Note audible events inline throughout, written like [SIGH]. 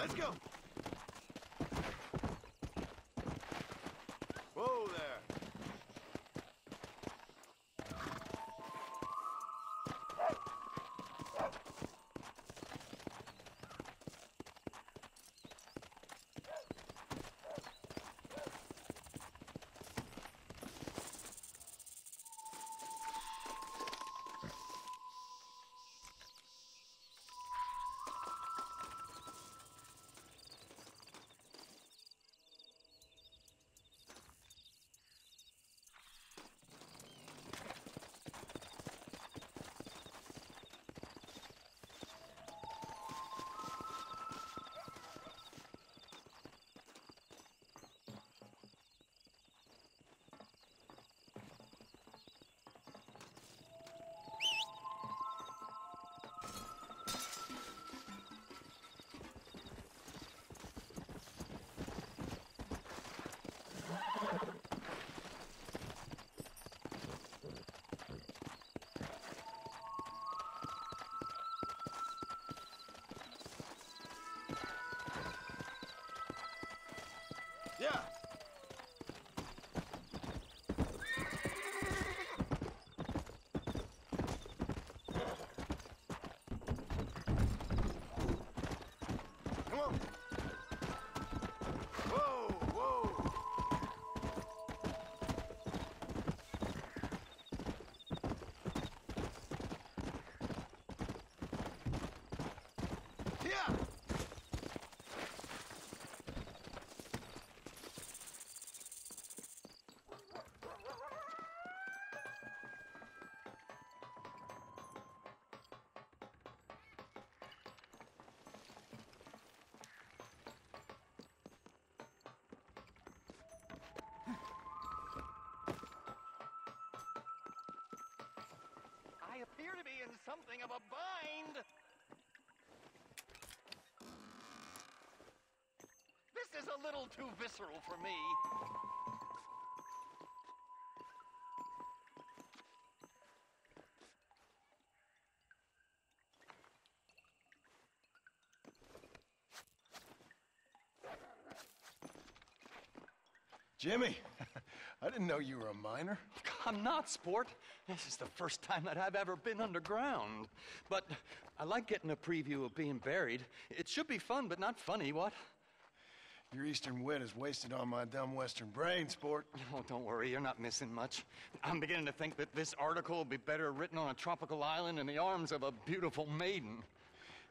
Let's go. Yeah. Be in something of a bind. This is a little too visceral for me. Jimmy, [LAUGHS] I didn't know you were a miner. I'm not, sport. This is the first time that I've ever been underground. But I like getting a preview of being buried. It should be fun, but not funny, what? Your eastern wit is wasted on my dumb western brain, sport. Oh, don't worry, you're not missing much. I'm beginning to think that this article will be better written on a tropical island in the arms of a beautiful maiden.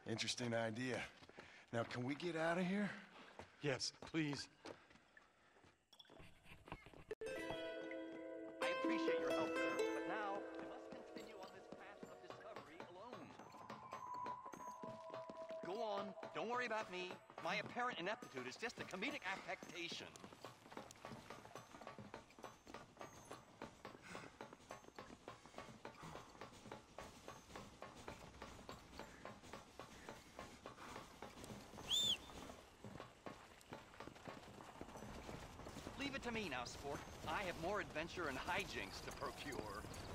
Interesting idea. Now, can we get out of here? Yes, please. I appreciate your On, don't worry about me. My apparent ineptitude is just a comedic affectation. Leave it to me now, sport. I have more adventure and hijinks to procure.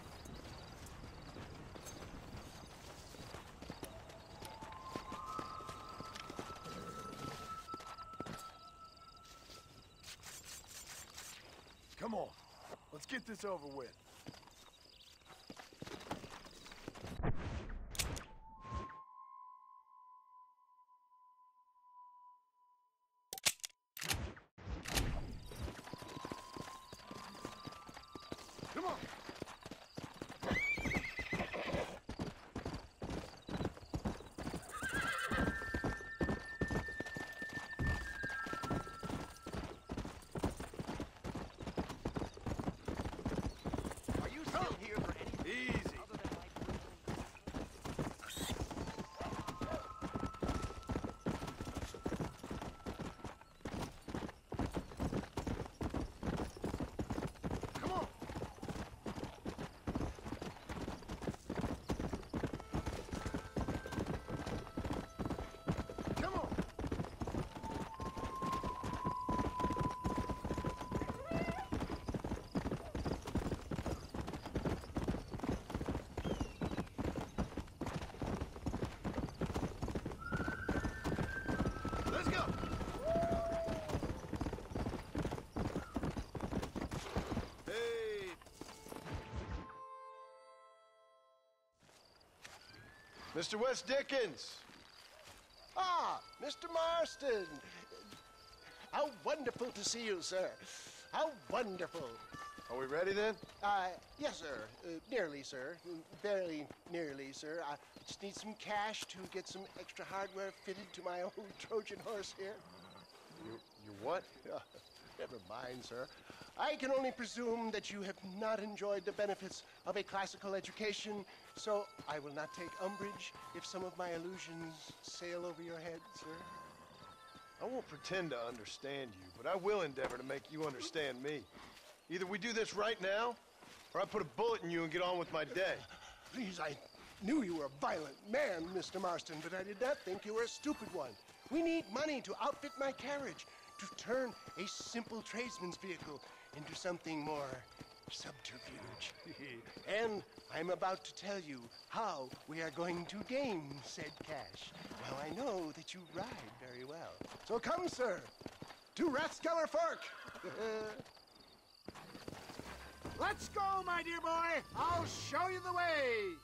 This over with. Come on. Mr. West Dickens! Ah, Mr. Marston. How wonderful to see you, sir. How wonderful. Are we ready then? Uh, yes, sir. Uh, nearly, sir. Barely nearly, sir. I just need some cash to get some extra hardware fitted to my old Trojan horse here. You, you what? Uh, [LAUGHS] never mind, sir. I can only presume that you have not enjoyed the benefits of a classical education, so I will not take umbrage if some of my illusions sail over your head, sir. I won't pretend to understand you, but I will endeavor to make you understand me. Either we do this right now, or I put a bullet in you and get on with my day. Please, I knew you were a violent man, Mr. Marston, but I did not think you were a stupid one. We need money to outfit my carriage, to turn a simple tradesman's vehicle into something more subterfuge. [LAUGHS] and I'm about to tell you how we are going to gain said cash. Now I know that you ride very well. So come, sir, to Rathskeller Fork. [LAUGHS] Let's go, my dear boy. I'll show you the way.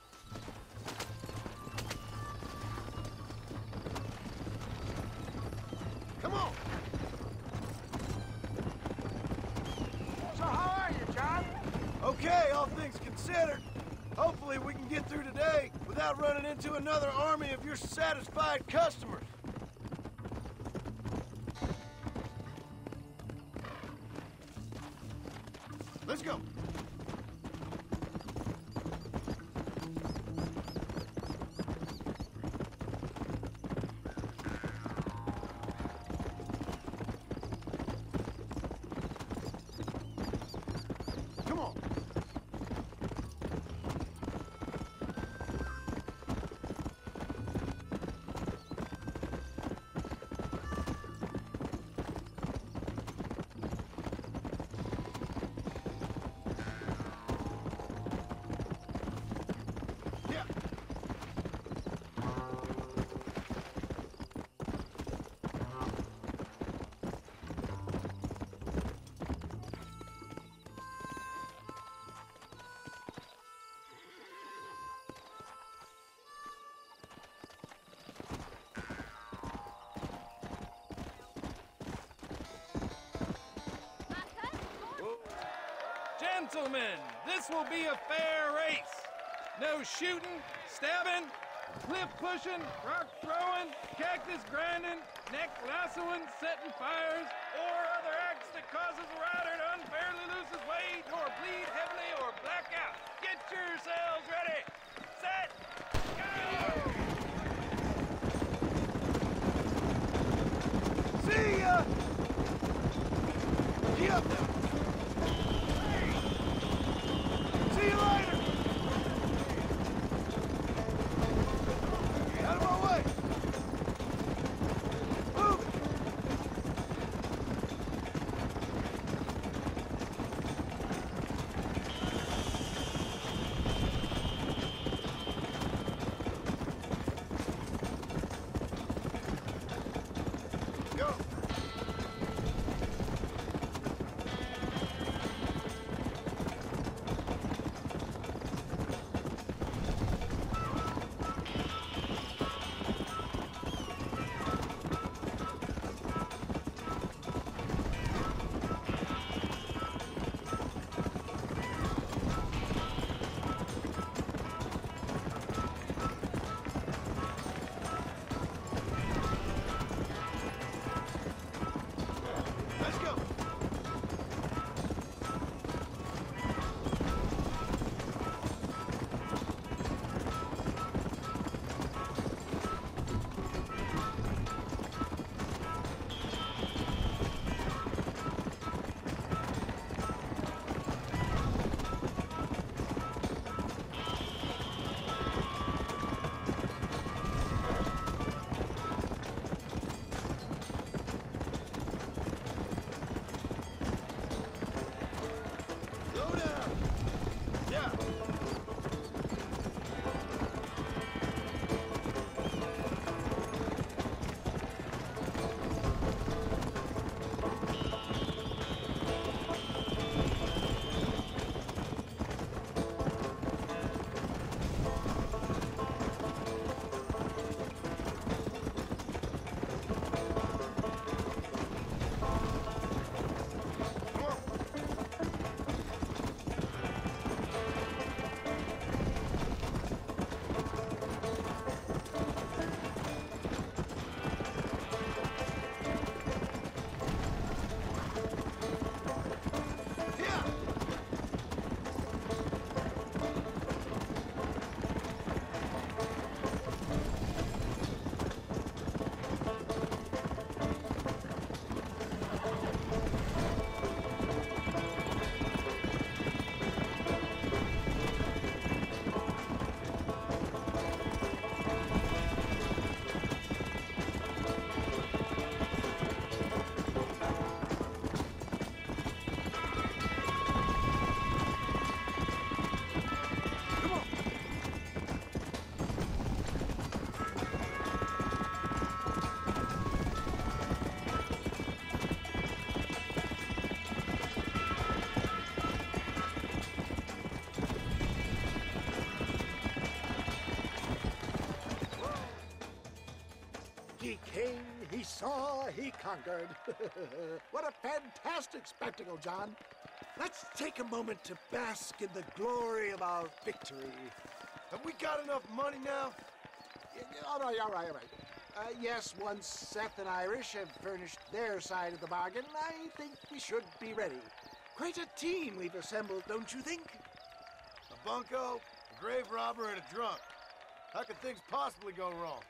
Come on! So how are you, John? Okay, all things considered. Hopefully we can get through today without running into another army of your satisfied customers. Gentlemen, this will be a fair race. No shooting, stabbing, cliff pushing, rock throwing, cactus grinding, neck lassoing, setting fires, or other acts that causes a rider to unfairly lose his weight or bleed heavily or black out. Get yourselves ready. Set. Go! See ya! Get up! See you later! [LAUGHS] what a fantastic spectacle, John. Let's take a moment to bask in the glory of our victory. Have we got enough money now? All right, all right, all right. Uh, yes, once Seth and Irish have furnished their side of the bargain, I think we should be ready. Quite a team we've assembled, don't you think? A bunco, a grave robber, and a drunk. How could things possibly go wrong?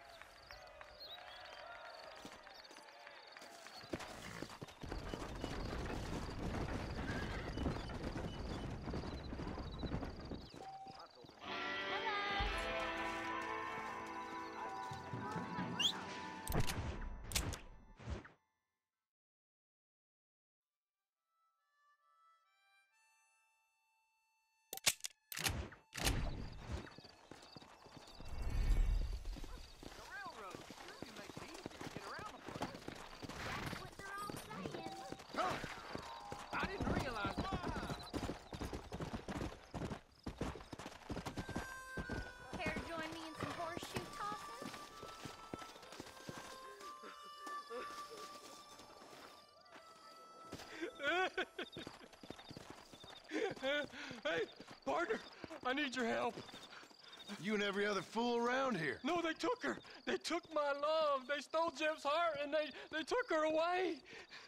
Hey, partner, I need your help. You and every other fool around here. No, they took her. They took my love. They stole Jeb's heart and they, they took her away.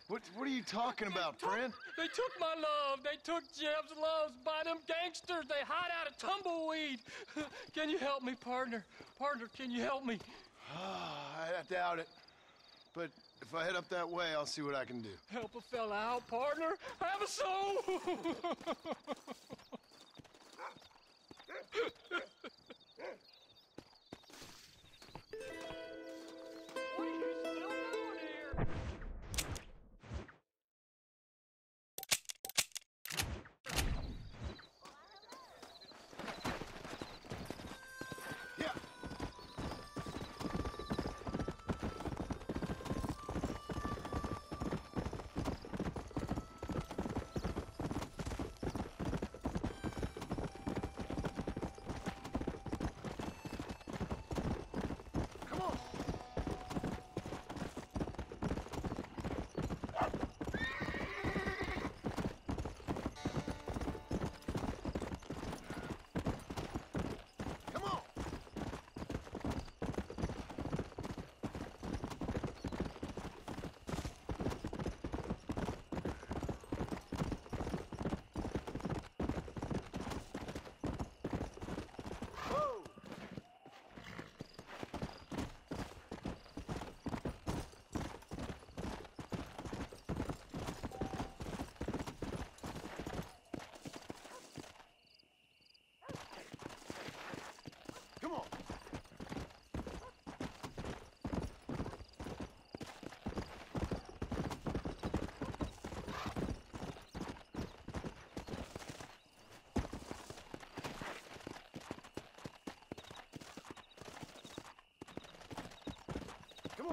What, what are you talking about, friend? They took my love. They took Jeb's loves by them gangsters. They hide out of tumbleweed. [LAUGHS] Can you help me, partner? Partner, can you help me? Ah, I doubt it. If I head up that way, I'll see what I can do. Help a fella out, partner. Have a soul. [LAUGHS]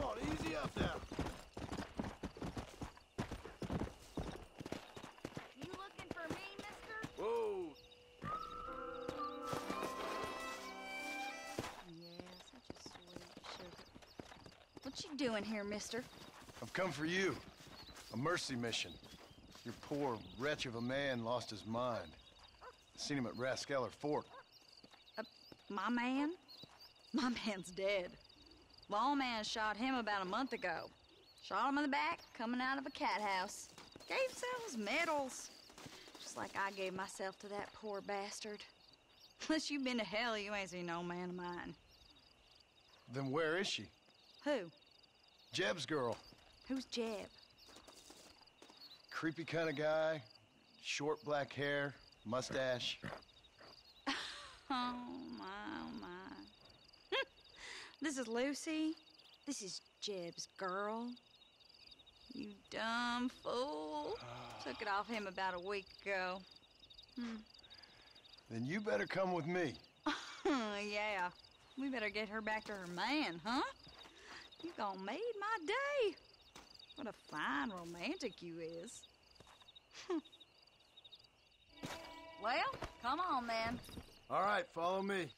Come on, easy up now. You looking for me, mister? Whoa. Yeah, such a sweet sugar. What you doing here, mister? I've come for you. A mercy mission. Your poor wretch of a man lost his mind. Seen him at Rathskeller Fork. Uh, my man? My man's dead. Lawman shot him about a month ago. Shot him in the back, coming out of a cat house. Gave himself medals. Just like I gave myself to that poor bastard. [LAUGHS] Unless you've been to hell, you ain't seen no man of mine. Then where is she? Who? Jeb's girl. Who's Jeb? Creepy kind of guy. Short black hair, mustache. Oh, my, oh, my. this is Lucy. This is Jeb's girl. You dumb fool. [SIGHS] Took it off him about a week ago. Hmm. Then you better come with me. [LAUGHS] yeah. We better get her back to her man, huh? You gonna made my day. What a fine romantic you is. [LAUGHS] well, come on then. All right, follow me.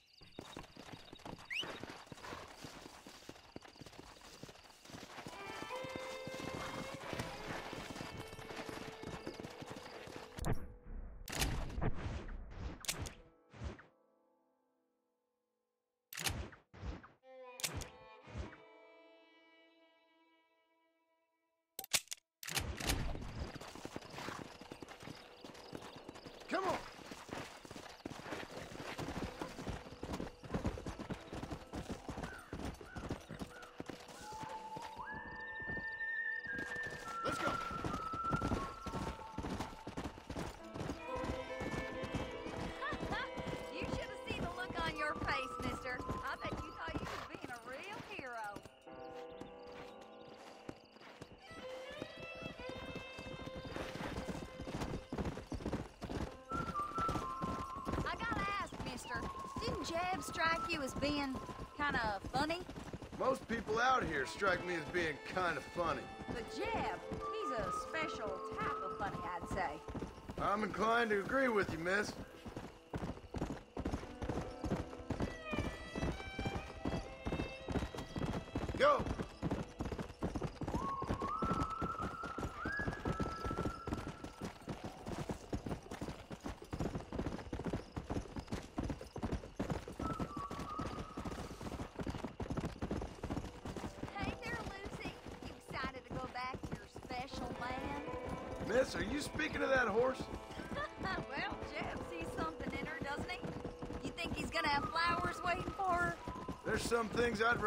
Jeb strike you as being kind of funny? Most people out here strike me as being kind of funny. But Jeb, he's a special type of funny, I'd say. I'm inclined to agree with you, miss.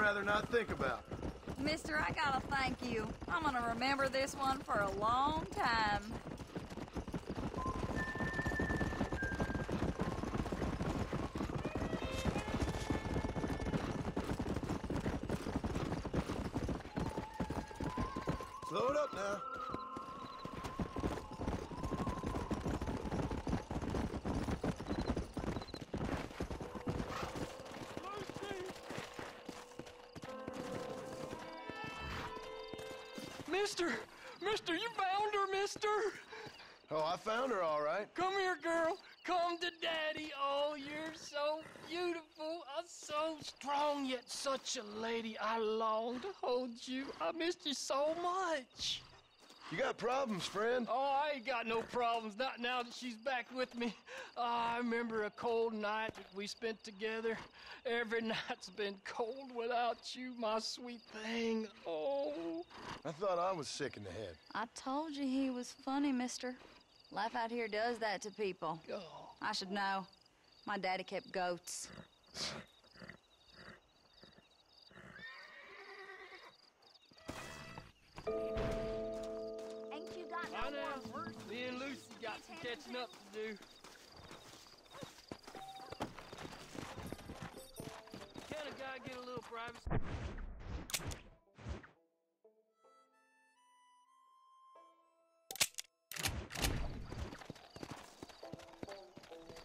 Rather not think about. Mister, I gotta thank you. I'm gonna remember this one for a long time. Mister! Mister, you found her, mister! Oh, I found her all right. Come here, girl. Come to daddy. Oh, you're so beautiful. I'm so strong, yet such a lady. I long to hold you. I missed you so much. You got problems, friend? Oh, I ain't got no problems. Not now that she's back with me. Oh, I remember a cold night that we spent together. Every night's been cold without you, my sweet thing. Oh. I thought I was sick in the head. I told you he was funny, mister. Life out here does that to people. Oh. I should know. My daddy kept goats. Ain't you got I no know. work? Me and Lucy got some catching up to do. Can a guy get a little privacy?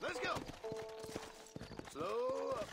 Let's go. Slow up.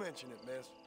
Mention it, miss.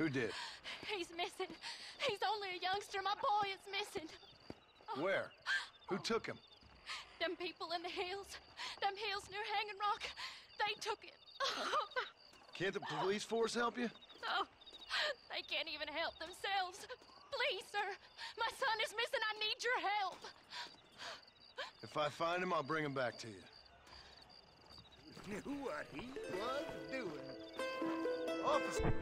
Who did? He's missing. He's only a youngster. My boy is missing. Oh. Where? Who took him? Them people in the hills. Them hills near Hanging Rock. They took it. [LAUGHS] Can't the police force help you? No. They can't even help themselves. Please, sir. My son is missing. I need your help. If I find him, I'll bring him back to you. [LAUGHS] Knew what he was doing. Officer!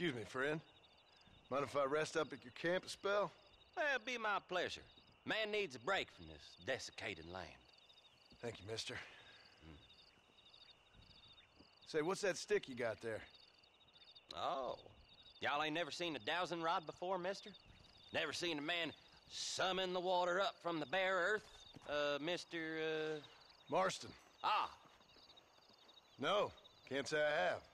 Excuse me, friend. Mind if I rest up at your camp a spell? Well, it'd be my pleasure. Man needs a break from this desiccated land. Thank you, mister. Say, what's that stick you got there? Oh. Y'all ain't never seen a dowsing rod before, mister? Never seen a man summon the water up from the bare earth? Uh, Mr. Uh... Marston. Ah, No, can't say I have.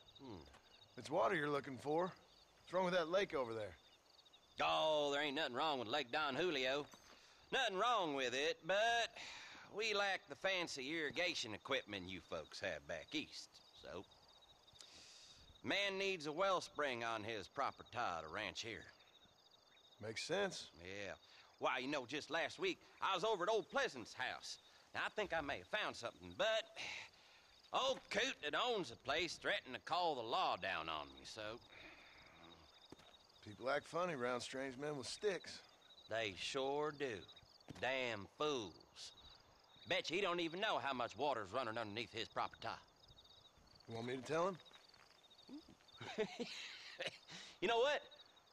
Water you're looking for. What's wrong with that lake over there? Oh, there ain't nothing wrong with Lake Don Julio. Nothing wrong with it, but we lack the fancy irrigation equipment you folks have back east. So, man needs a wellspring on his property to ranch here. Makes sense. Yeah. Why, you know, just last week I was over at old Pleasance's house, I think I may have found something, but old coot that owns the place threatened to call the law down on me, so People act funny around strange men with sticks. they sure do. Damn fools. Bet you he don't even know how much water's running underneath his property. You want me to tell him? [LAUGHS] You know what?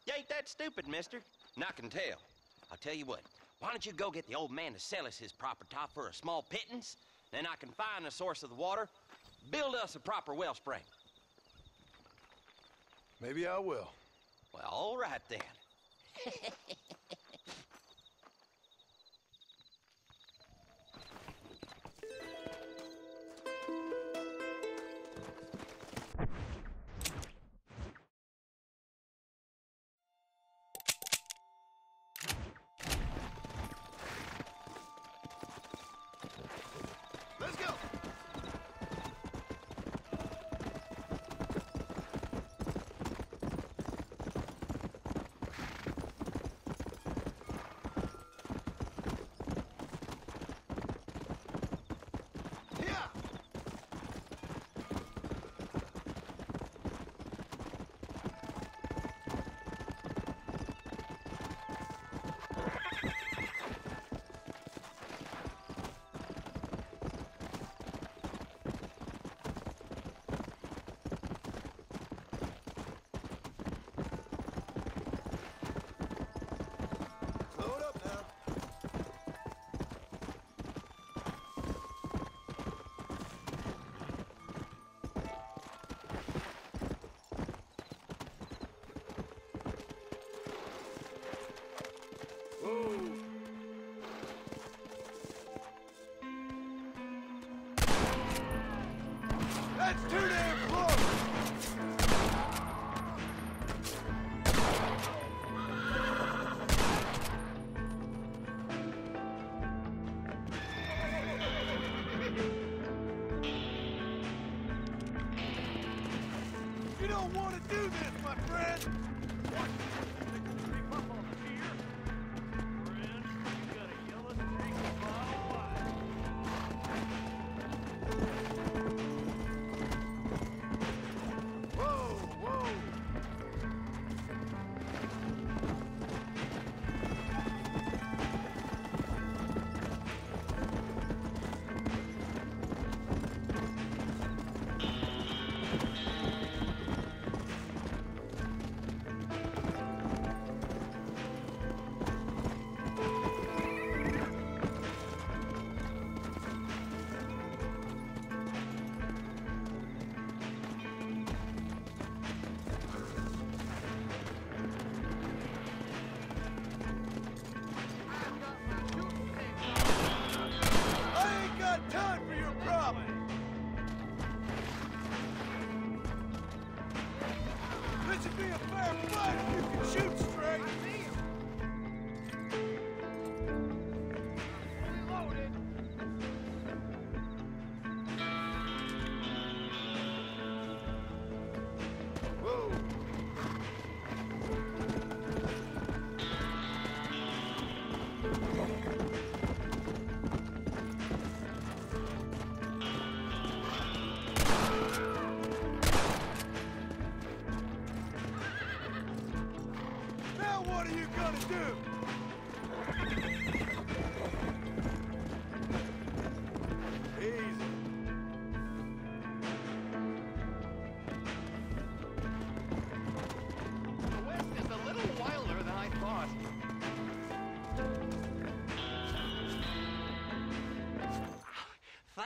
You ain't that stupid, mister. And I can tell. I'll tell you what. Why don't you go get the old man to sell us his property for a small pittance? Then I can find the source of the water, build us a proper wellspring. Maybe I will. Well, all right then. [LAUGHS] do this,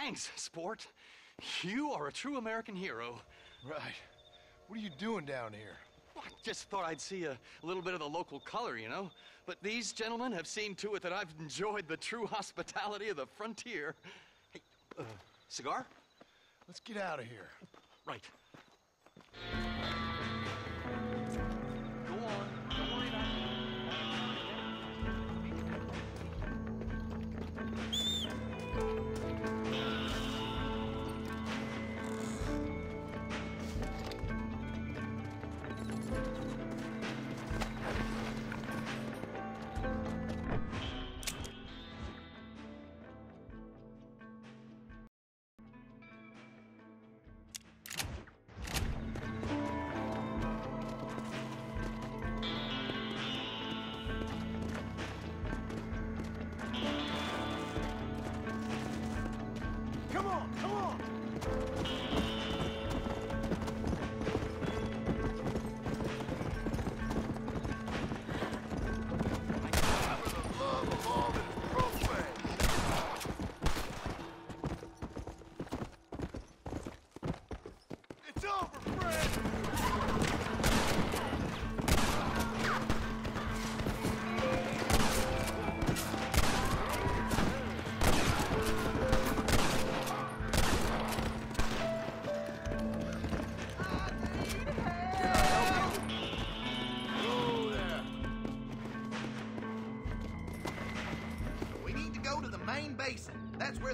Thanks, sport. You are a true American hero. Right. What are you doing down here? I just thought I'd see a little bit of the local color, you know? But these gentlemen have seen to it that I've enjoyed the true hospitality of the frontier. Hey, uh, cigar? Let's get out of here. Right.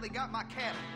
They got my cattle.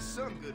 Some good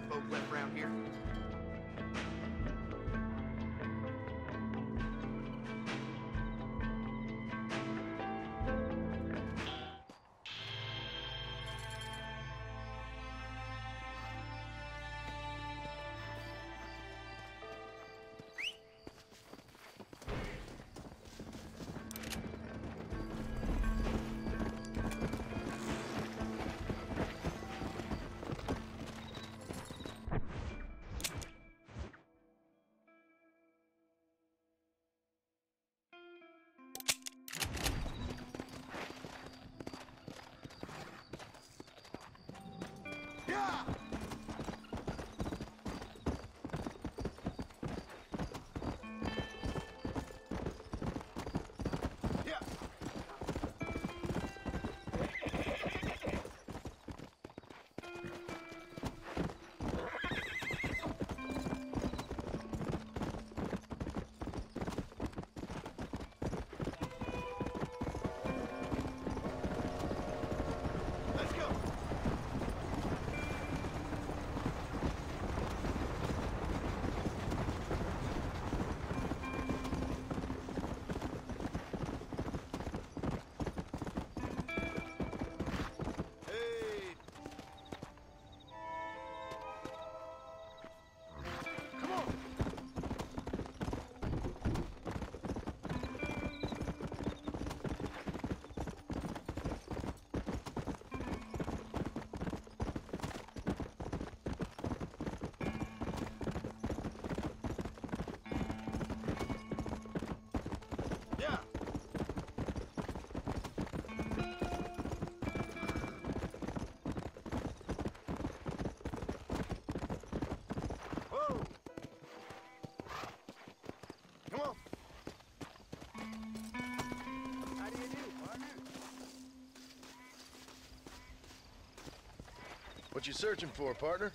What you searching for, partner?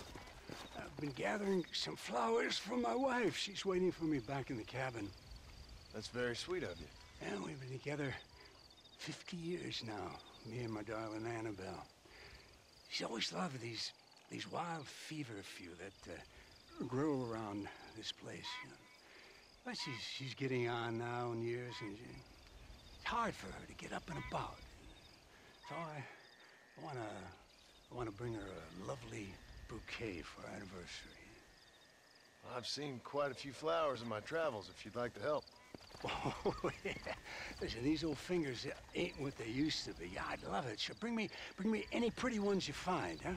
I've been gathering some flowers for my wife. She's waiting for me back in the cabin. That's very sweet of you. And we've been together 50 years now, me and my darling Annabelle. She's always loved these these wild feverfew that uh, grow around this place. You know. But she's she's getting on now in years, and she, it's hard for her to get up and about. So I, I wanna I wanna bring her a lovely bouquet for our anniversary. I've seen quite a few flowers in my travels, if you'd like to help. [LAUGHS] Oh, yeah. Listen, these old fingers ain't what they used to be. I'd love it. Sure, bring me, bring me any pretty ones you find, huh?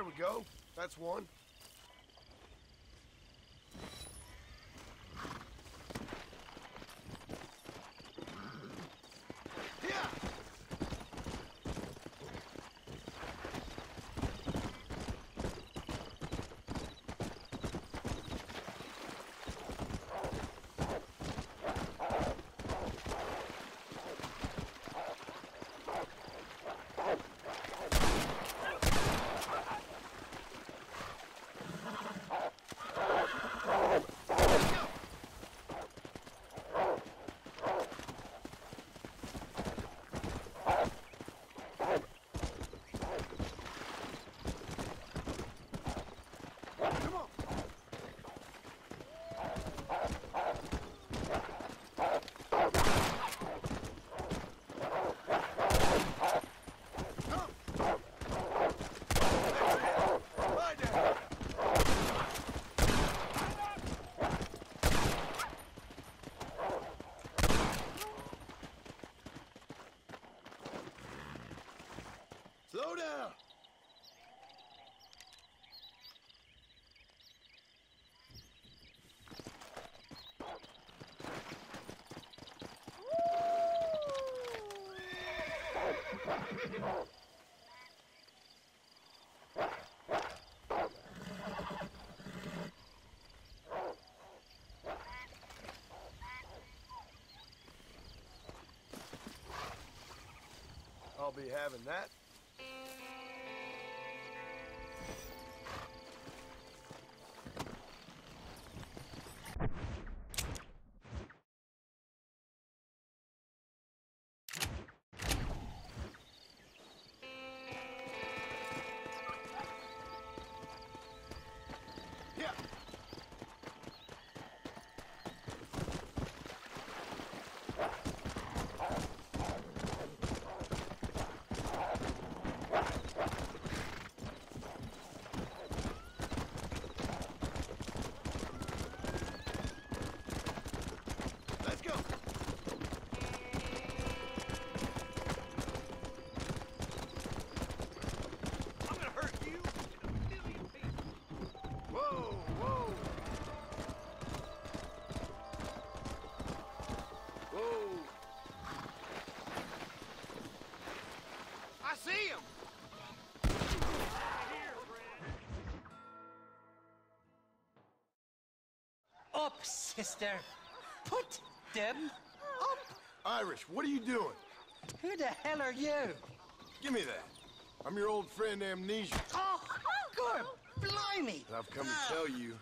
There we go. That's one. Down. I'll be having that. Sister. Put them up. Irish, what are you doing? Who the hell are you? Give me that. I'm your old friend Amnesia. Oh, good blimey. And I've come to tell you,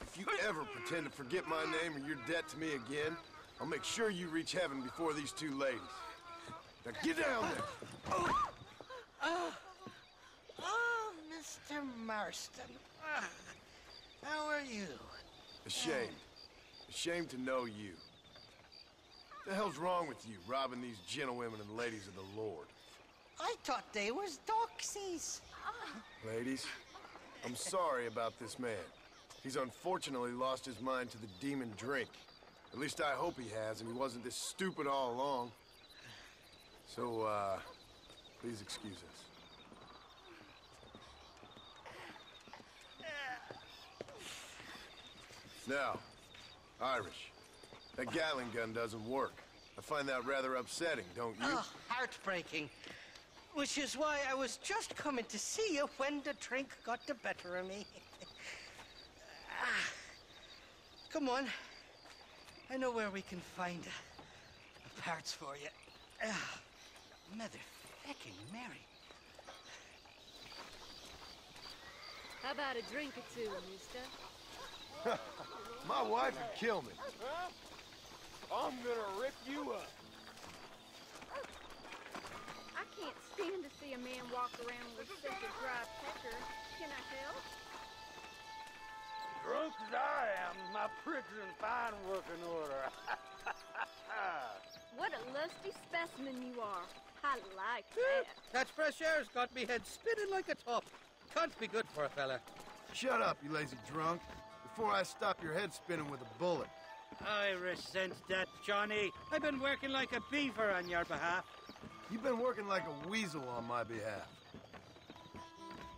if you ever pretend to forget my name or your debt to me again, I'll make sure you reach heaven before these two ladies. Now get down there. Oh, oh, oh Mr. Marston. Ah, how are you? Ashamed. Ashamed to know you. The hell's wrong with you, robbing these gentlewomen and ladies of the Lord? I thought they was doxies. Ladies, I'm sorry about this man. He's unfortunately lost his mind to the demon drink. At least I hope he has, and he wasn't this stupid all along. So, uh, please excuse us. Now, Irish, that Gatling gun doesn't work. I find that rather upsetting, don't you? Oh, heartbreaking. Which is why I was just coming to see you when the drink got the better of me. [LAUGHS] ah, come on. I know where we can find uh, parts for you. Ah, mother fecking Mary. How about a drink or two, mister? [LAUGHS] My wife would kill me. I'm gonna rip you up. I can't stand to see a man walk around with such a dry pecker. Can I help? Drunk as I am, my prick's in fine working order. [LAUGHS] What a lusty specimen you are. I like that. That fresh air's got me head spinning like a top. Can't be good for a fella. Shut up, you lazy drunk, before I stop your head spinning with a bullet. I resent that, Johnny. I've been working like a beaver on your behalf. You've been working like a weasel on my behalf.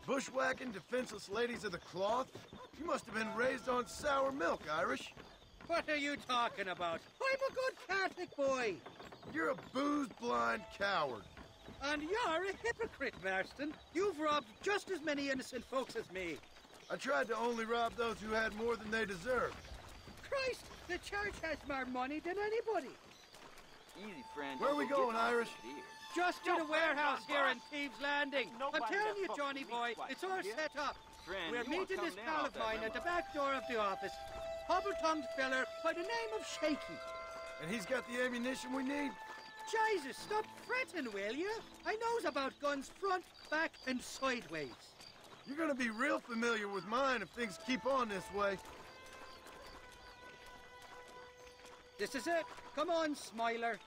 Bushwhacking defenseless ladies of the cloth? You must have been raised on sour milk, Irish. What are you talking about? I'm a good Catholic boy. You're a booze-blind coward. And you're a hypocrite, Marston. You've robbed just as many innocent folks as me. I tried to only rob those who had more than they deserved. Christ, the church has more money than anybody. Easy, friend. Where are we going, Irish? Just to No, the warehouse come here boss. in Thieves Landing. Nobody I'm telling you, Johnny boy, fight, it's all yeah? set up. Friend, We're meeting this down pal of mine at the back door of the office. Hobble-tongued feller by the name of Shaky. And he's got the ammunition we need? Jesus, stop fretting, will you? I knows about guns front, back, and sideways. You're gonna be real familiar with mine if things keep on this way. This is it. Come on, Smiler.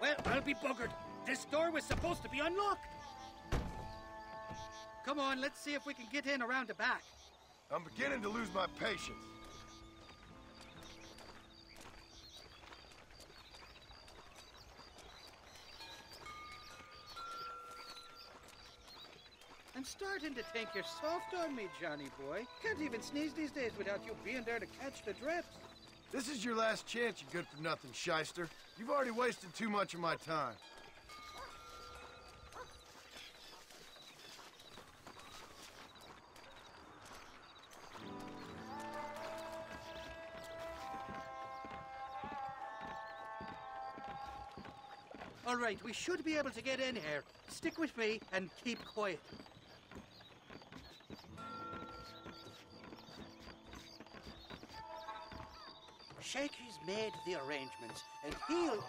Well, I'll be buggered. This door was supposed to be unlocked. Come on, let's see if we can get in around the back. I'm beginning to lose my patience. I'm starting to think you're soft on me, Johnny boy. Can't even sneeze these days without you being there to catch the drips. This is your last chance, you good-for-nothing shyster. You've already wasted too much of my time. All right, we should be able to get in here. Stick with me and keep quiet. Shaky's made the arrangements, and he'll.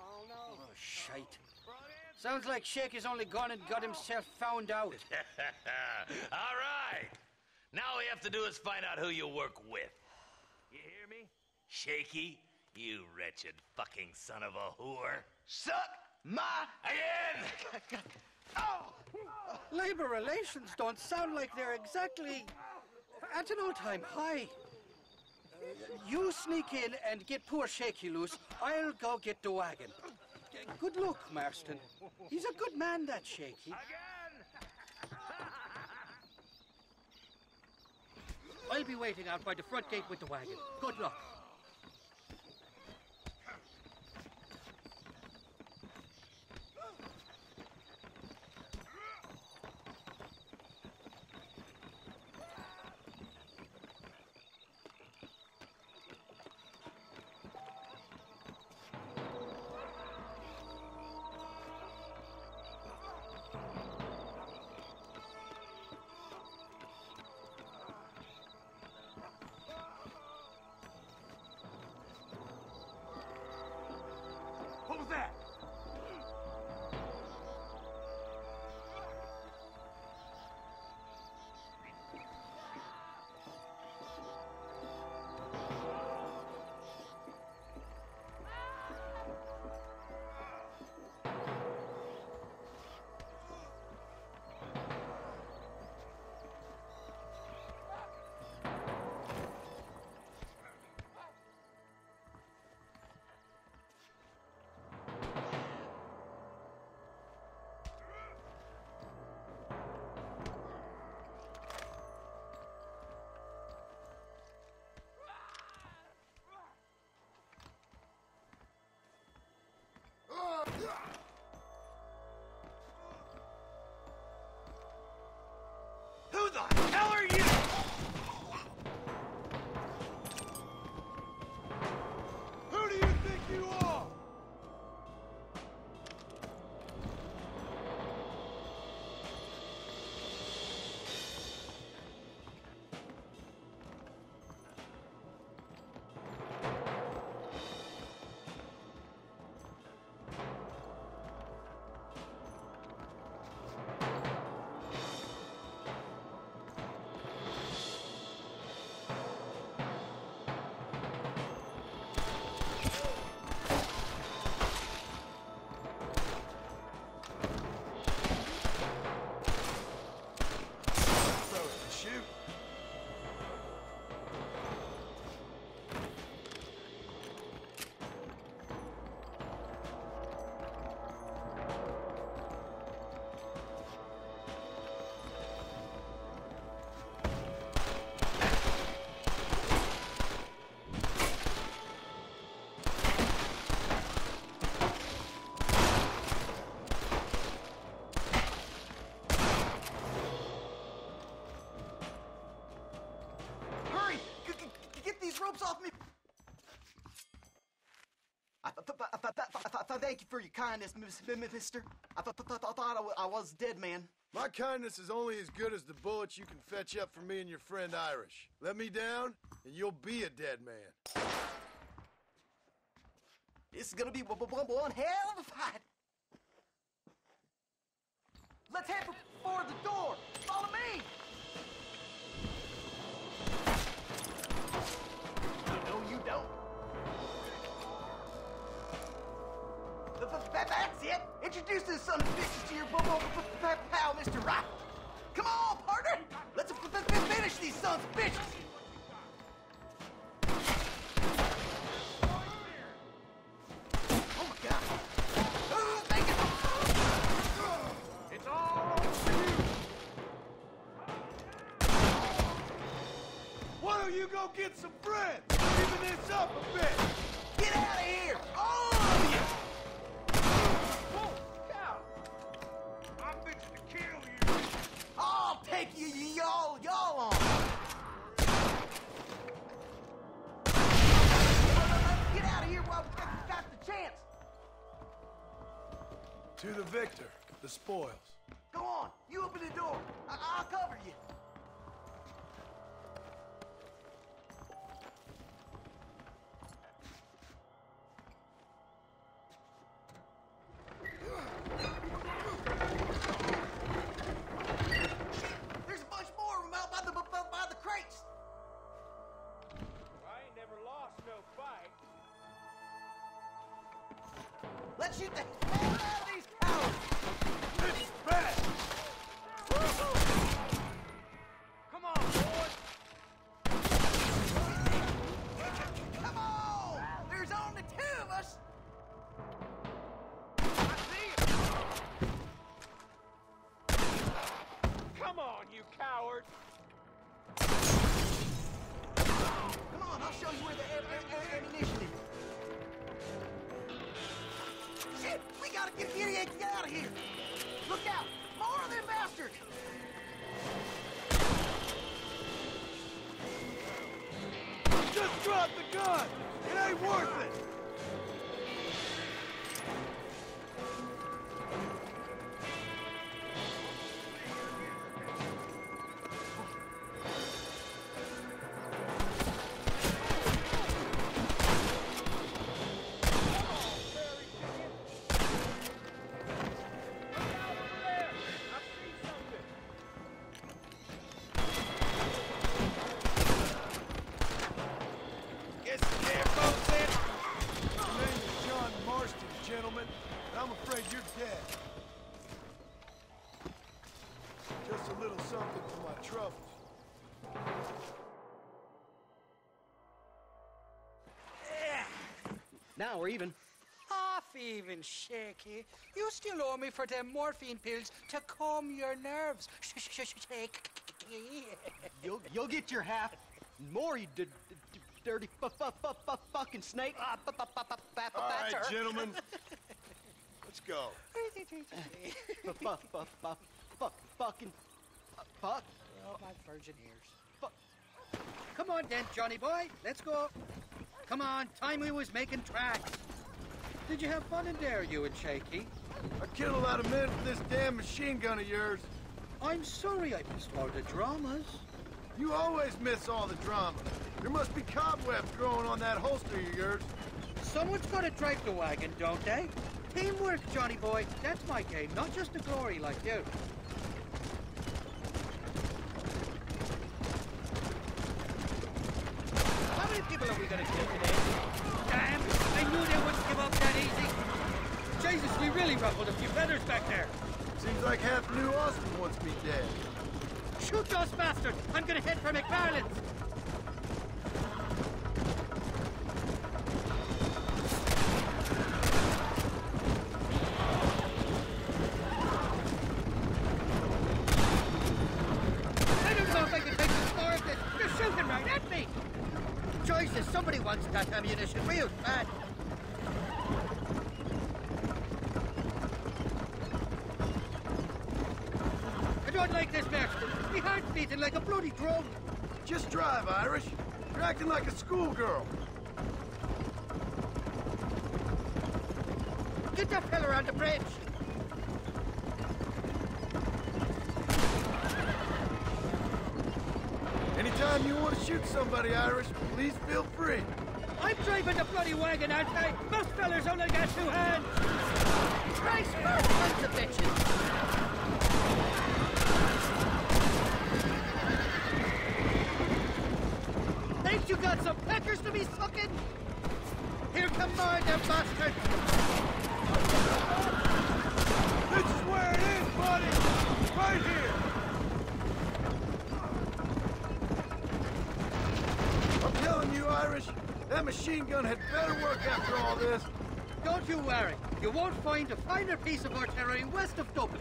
Oh, shite. Sounds like Shaky's only gone and got himself found out. [LAUGHS] All right. Now all we have to do is find out who you work with. You hear me? Shaky, you wretched fucking son of a whore. Suck my again! [LAUGHS] Labor relations don't sound like they're exactly at an all-time high. Uh, You sneak in and get poor Shaky loose. I'll go get the wagon. Good luck, Marston. He's a good man, that Shaky. [LAUGHS] I'll be waiting out by the front gate with the wagon. Good luck. Off me! I, th- th- th- th- th- th- thank you for your kindness, mis- mi- mi- mister. I, th- th- th- thought I was dead man. My kindness is only as good as the bullets you can fetch up for me and your friend Irish. Let me down, and you'll be a dead man. This is gonna be one hell spoils. Go on, you open the door. I- I'll cover you. There's a bunch more of them out by the, by, by the crates. I ain't never lost no fight. Let's shoot the the gun. It ain't worth it. Gentlemen, and I'm afraid you're dead. Just a little something for my troubles. Now we're even. Half even, Shaky. You still owe me for them morphine pills to calm your nerves. Shaky. You'll, you'll get your half. More, you d- d- dirty fu- fu- fu- fu- fucking snake. Ah, all right, gentlemen. Let's go. Fu- fu- fu- fu- fu- Fucking. Uh, fuck. Oh, my virgin ears. Come on then, Johnny boy. Let's go. Come on, time we was making tracks. Did you have fun in there, you and Shaky? I killed a lot of men with this damn machine gun of yours. I'm sorry I missed all the dramas. You always miss all the drama. There must be cobwebs growing on that holster of yours. Someone's got to drive the wagon, don't they? Teamwork, Johnny boy. That's my game, not just the glory like you. How many people are we to kill today? Damn! I knew they wouldn't give up that easy. Jesus, we really ruffled a few feathers back there. Seems like half New Austin wants me dead. Shoot those bastards! I'm gonna head for MacFarlane's! I don't know if I can take the more of this. They're shooting right at me! Jesus, somebody wants that ammunition real bad. I don't like this, Master. My heart's beating like a bloody drum. Just drive, Irish. You're acting like a schoolgirl. Get that fella on the bridge. Anytime you want to shoot somebody, Irish, please feel free. I'm driving the bloody wagon, aren't I? Most fellas only got two hands. Christ, first bunch of bitches. Ain't you got some peckers to be sucking? Here come more, them bastards. This is where it is, buddy! Right here! I'm telling you, Irish, that machine gun had better work after all this. Don't you worry. You won't find a finer piece of artillery west of Dublin.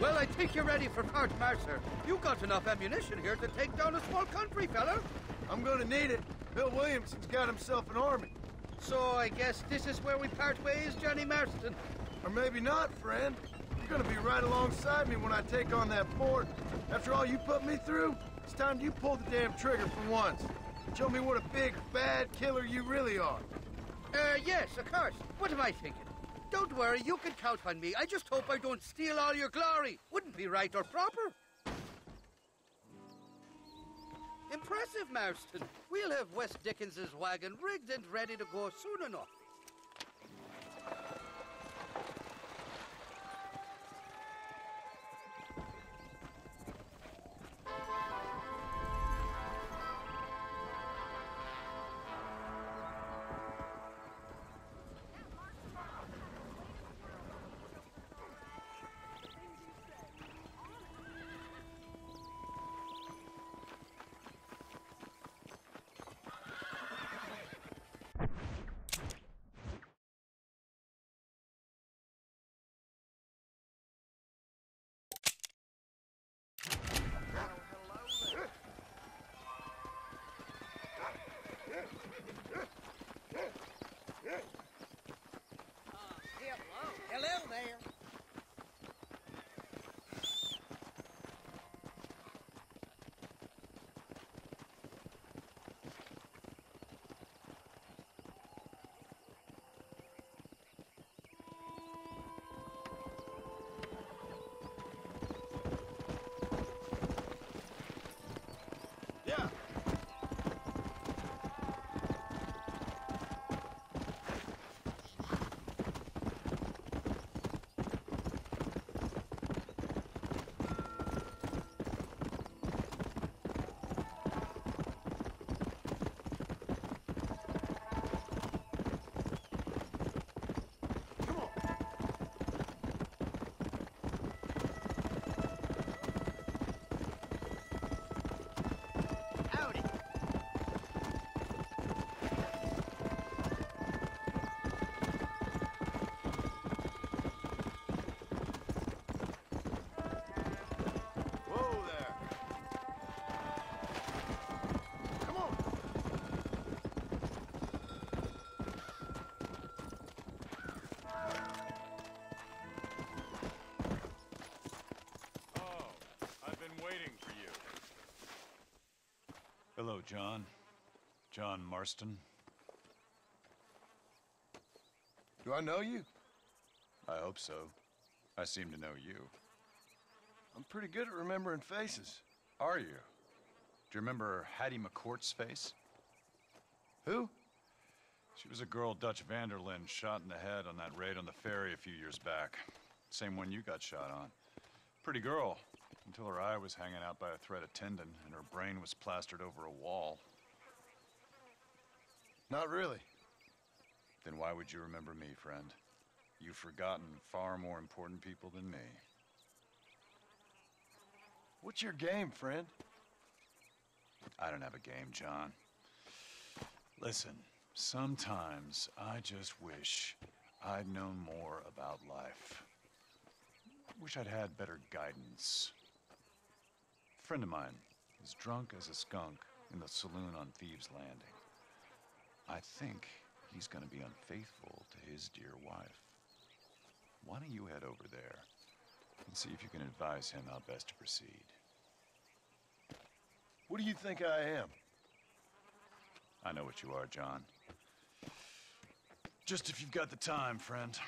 Well, I think you're ready for Fort Mercer. You got enough ammunition here to take down a small country, fella. I'm gonna need it. Bill Williamson's got himself an army. So I guess this is where we part ways, Johnny Marston. Or maybe not, friend. You're gonna be right alongside me when I take on that fort. After all you put me through, it's time you pull the damn trigger for once. Show me what a big, bad killer you really are. Uh, yes, of course. What am I thinking? Don't worry, you can count on me. I just hope I don't steal all your glory. Wouldn't be right or proper. Impressive, Marston. We'll have West Dickens's wagon rigged and ready to go soon enough. John. John Marston. Do I know you? I hope so. I seem to know you. I'm pretty good at remembering faces. Are you? Do you remember Hattie McCourt's face? Who? She was a girl Dutch van der Linde shot in the head on that raid on the ferry a few years back. Same one you got shot on. Pretty girl, until her eye was hanging out by a thread of tendon brain was plastered over a wall. Not really. Then why would you remember me, friend? You've forgotten far more important people than me. What's your game, friend? I don't have a game, John. Listen, sometimes I just wish I'd known more about life. Wish I'd had better guidance. A friend of mine is drunk as a skunk in the saloon on Thieves' Landing. I think he's gonna be unfaithful to his dear wife. Why don't you head over there and see if you can advise him how best to proceed? What do you think I am? I know what you are, John. Just if you've got the time, friend.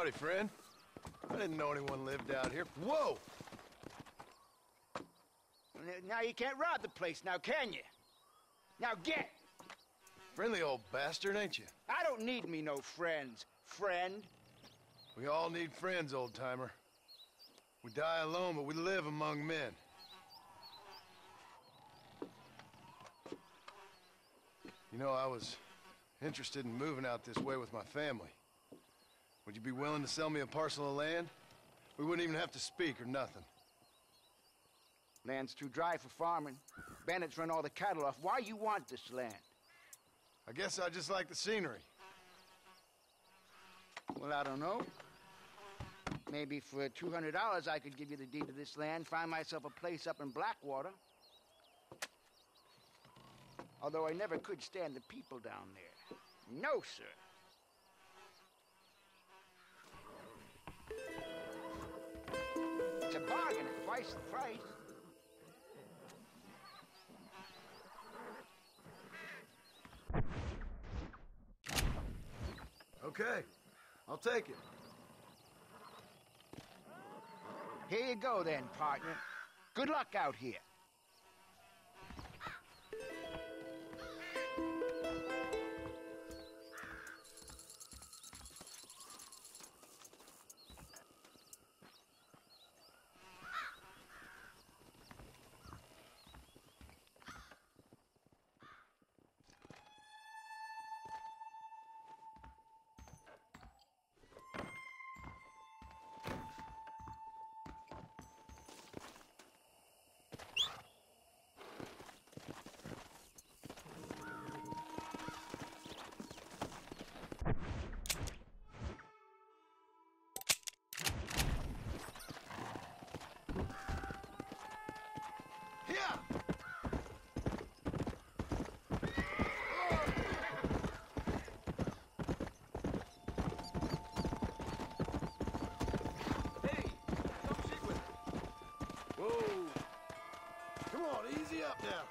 Howdy, friend. I didn't know anyone lived out here. Whoa! Now you can't rob the place, now can you? Now get! Friendly old bastard, ain't you? I don't need me no friends, friend. We all need friends, old timer. We die alone, but we live among men. You know, I was interested in moving out this way with my family. Would you be willing to sell me a parcel of land? We wouldn't even have to speak or nothing. Land's too dry for farming. Bandits run all the cattle off. Why you want this land? I guess I just like the scenery. Well, I don't know. Maybe for $200 I could give you the deed to this land, find myself a place up in Blackwater. Although I never could stand the people down there. No, sir. Bargain at twice the price. Okay, I'll take it. Here you go then, partner. Good luck out here. Yeah.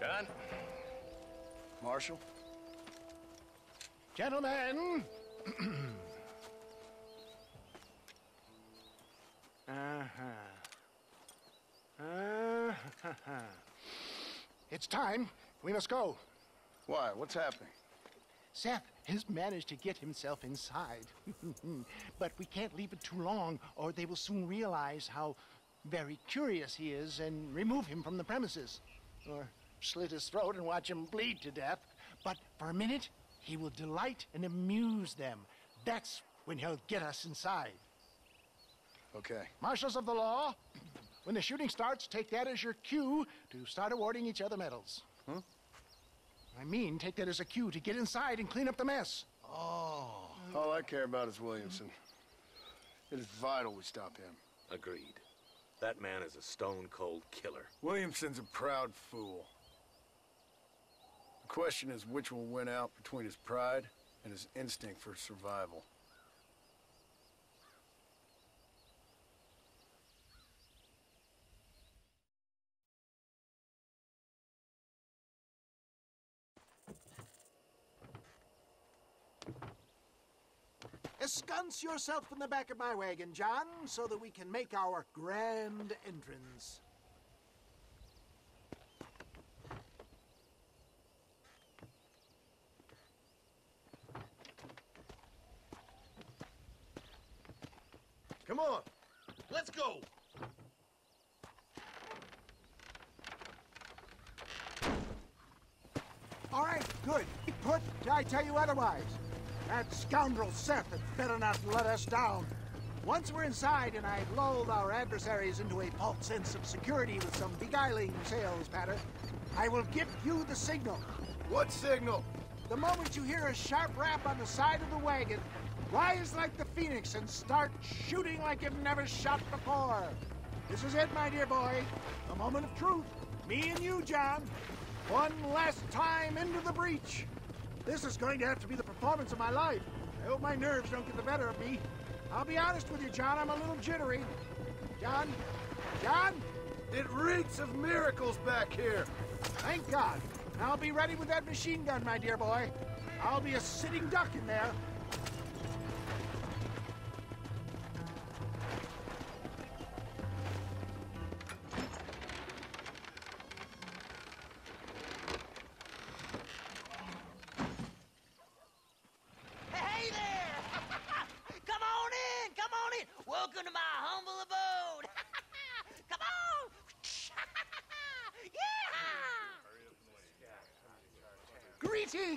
John? Marshal? Gentlemen! [CLEARS THROAT] uh-huh. Uh-huh. It's time. We must go. Why? What's happening? Seth has managed to get himself inside. [LAUGHS] but we can't leave it too long, or they will soon realize how very curious he is and remove him from the premises. Or slit his throat and watch him bleed to death. But for a minute, he will delight and amuse them. That's when he'll get us inside. Okay. Marshals of the law, when the shooting starts, take that as your cue to start awarding each other medals. Huh? I mean, take that as a cue to get inside and clean up the mess. Oh. All I care about is Williamson. It is vital we stop him. Agreed. That man is a stone-cold killer. Williamson's a proud fool. The question is which will win out between his pride and his instinct for survival. Ensconce yourself in the back of my wagon, John, so that we can make our grand entrance. Come on. Let's go. All right, good. Put, Did I tell you otherwise. That scoundrel Seth had better not let us down. Once we're inside and I've lulled our adversaries into a false sense of security with some beguiling sales patter, I will give you the signal. What signal? The moment you hear a sharp rap on the side of the wagon, rise like the phoenix and start shooting like you've never shot before. This is it, my dear boy. A moment of truth. Me and you, John. One last time into the breach. This is going to have to be the performance of my life. I hope my nerves don't get the better of me. I'll be honest with you, John, I'm a little jittery. John? John? It reeks of miracles back here. Thank God. I'll be ready with that machine gun, my dear boy. I'll be a sitting duck in there.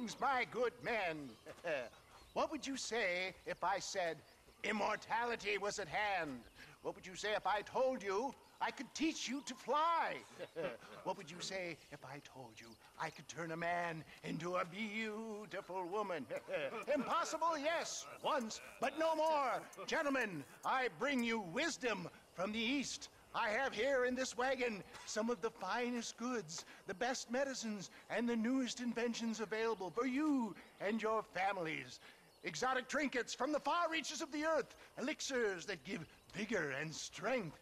Greetings, my good men. [LAUGHS] what would you say if I said immortality was at hand? What would you say if I told you I could teach you to fly? [LAUGHS] what would you say if I told you I could turn a man into a beautiful woman? [LAUGHS] Impossible, yes, once, but no more. Gentlemen, I bring you wisdom from the East. I have here in this wagon some of the finest goods, the best medicines, and the newest inventions available for you and your families. Exotic trinkets from the far reaches of the earth, elixirs that give vigor and strength.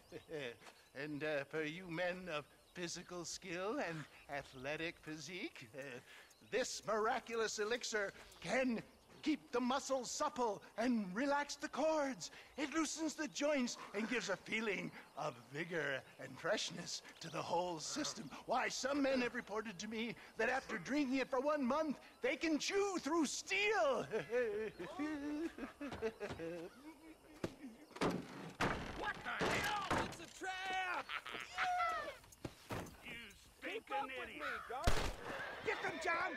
[LAUGHS] and uh, for you men of physical skill and athletic physique, uh, [LAUGHS] this miraculous elixir can keep the muscles supple and relax the cords. It loosens the joints and gives a feeling of vigor and freshness to the whole system. Why, some men have reported to me that after drinking it for one month, they can chew through steel. [LAUGHS] What the hell? It's a trap! you stinking idiot! Get them, John!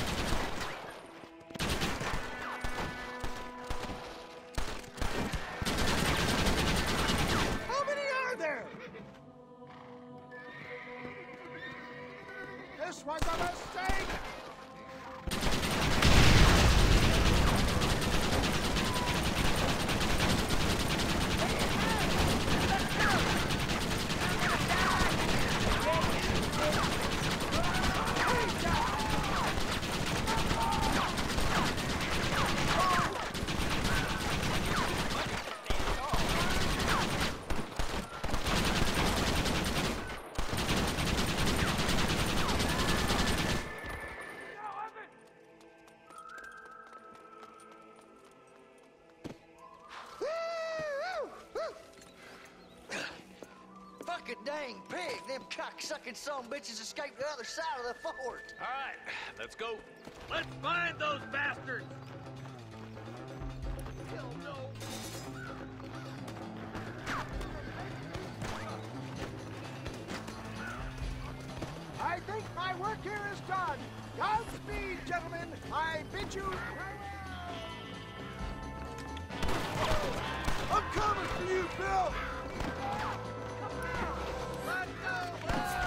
cocksucking some bitches escaped the other side of the fort. All right, let's go. Let's find those bastards. Hell no. I think my work here is done. Godspeed, gentlemen. I bid you farewell. I'm coming for you, Bill! This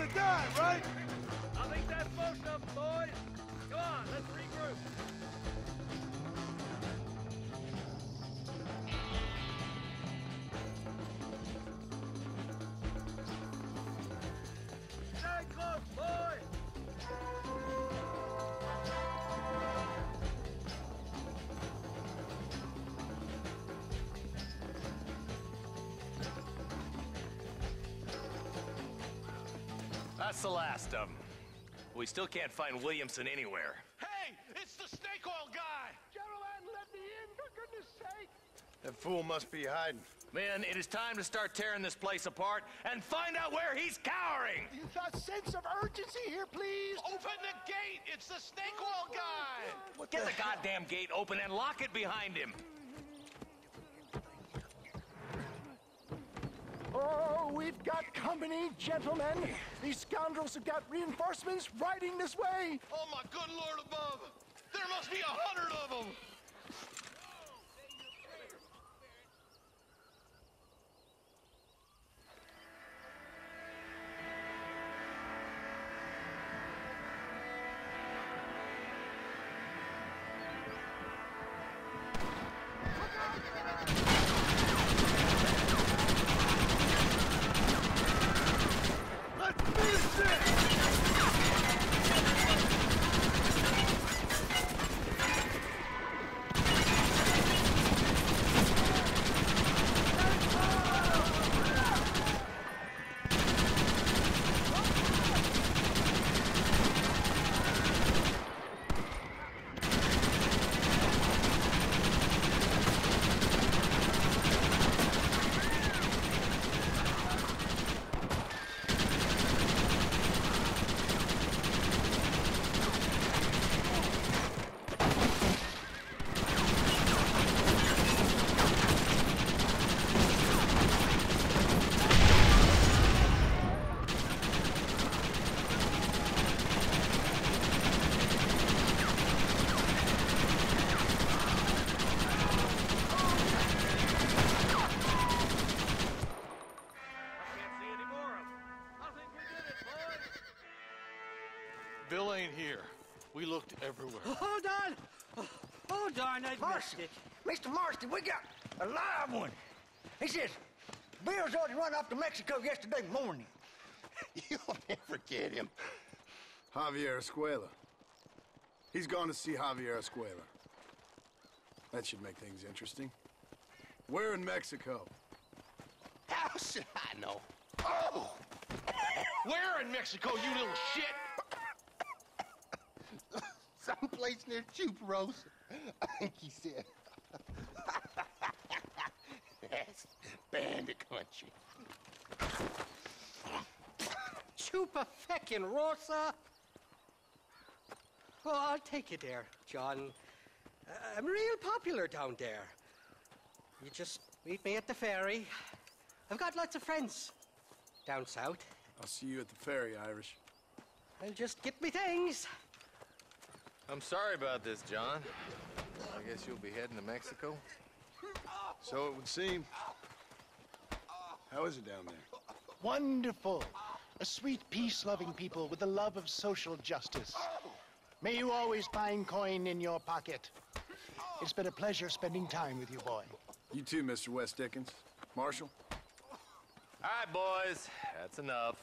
know you're That's the last of them. We still can't find Williamson anywhere. Hey, it's the snake oil guy! Gentlemen, let me in, for goodness sake. That fool must be hiding. Men, it is time to start tearing this place apart and find out where he's cowering! You got a sense of urgency here, please. Open the gate! It's the snake oil guy! Get the goddamn gate open and lock it behind him! Oh, we've got company, gentlemen. These scoundrels have got reinforcements riding this way. Oh my good lord above! There must be a hundred of them! Darn, I missed it. Mr. Marston, we got a live one. He says, Bill's already run off to Mexico yesterday morning. [LAUGHS] You'll never get him. Javier Escuela. He's gone to see Javier Escuela. That should make things interesting. We're in Mexico. How should I know? Oh! Where in Mexico, you little shit? [LAUGHS] Someplace near Chuparosa, I [LAUGHS] think he said. That's bandit country. Chupa feckin' Rosa! Well, I'll take you there, John. Uh, I'm real popular down there. You just meet me at the ferry. I've got lots of friends down south. I'll see you at the ferry, Irish. I'll just get me things. I'm sorry about this, John. I guess you'll be heading to Mexico. So it would seem. How is it down there? Wonderful. A sweet, peace-loving people with a love of social justice. May you always find coin in your pocket. It's been a pleasure spending time with you, boy. You too, Mr. West Dickens. Marshal? All right, boys. That's enough.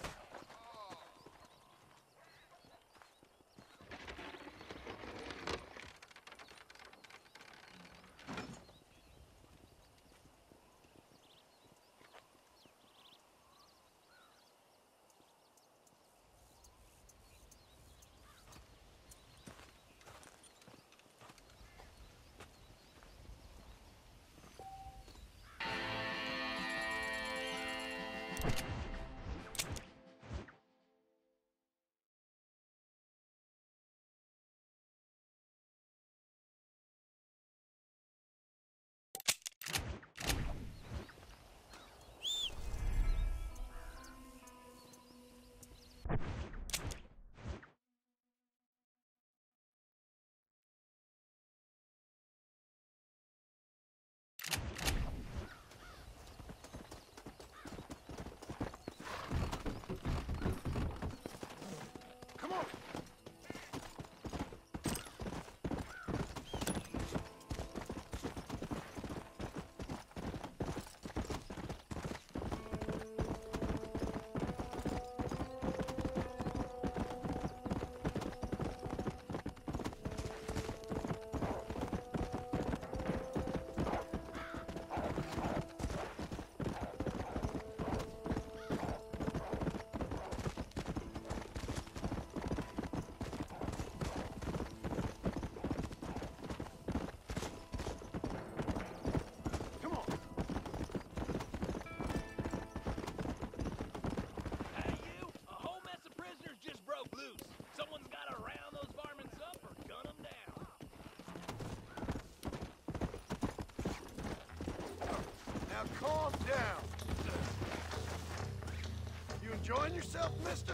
Enjoying yourself, mister?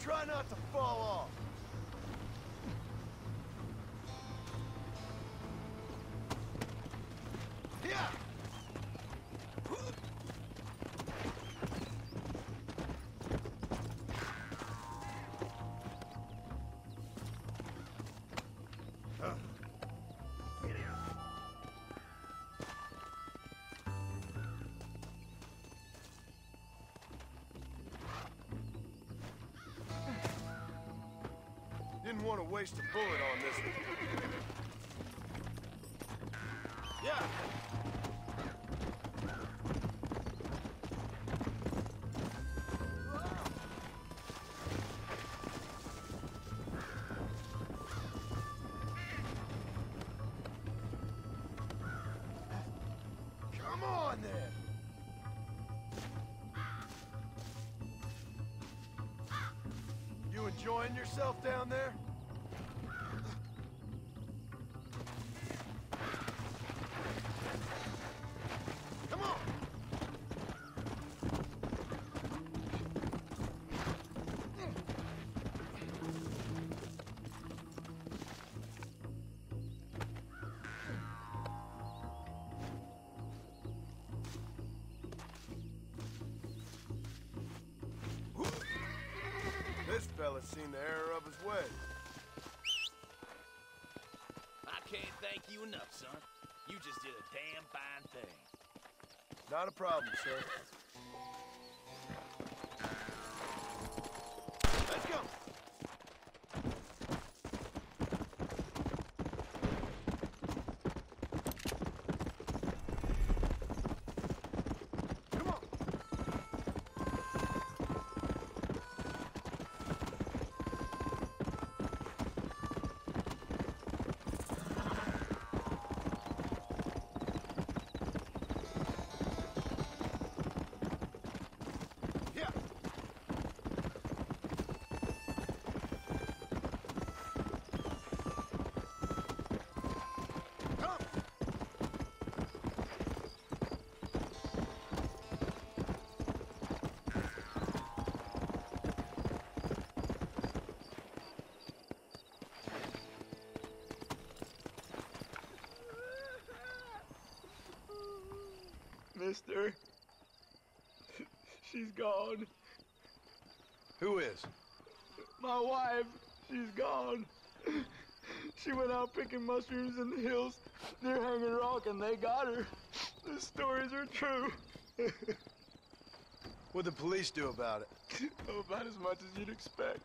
Try not to fall off. Didn't want to waste a bullet on this one. Yeah. Come on then. You enjoying yourself down there? Not a problem, sir. Let's go! Yeah. Come. Mister. She's gone. Who is? My wife. She's gone. She went out picking mushrooms in the hills near Hanging Rock and they got her. The stories are true. [LAUGHS] What'd the police do about it? Oh, about as much as you'd expect.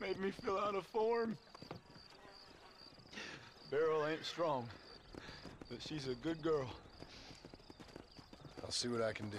Made me fill out a form. Beryl ain't strong, but she's a good girl. I'll see what I can do.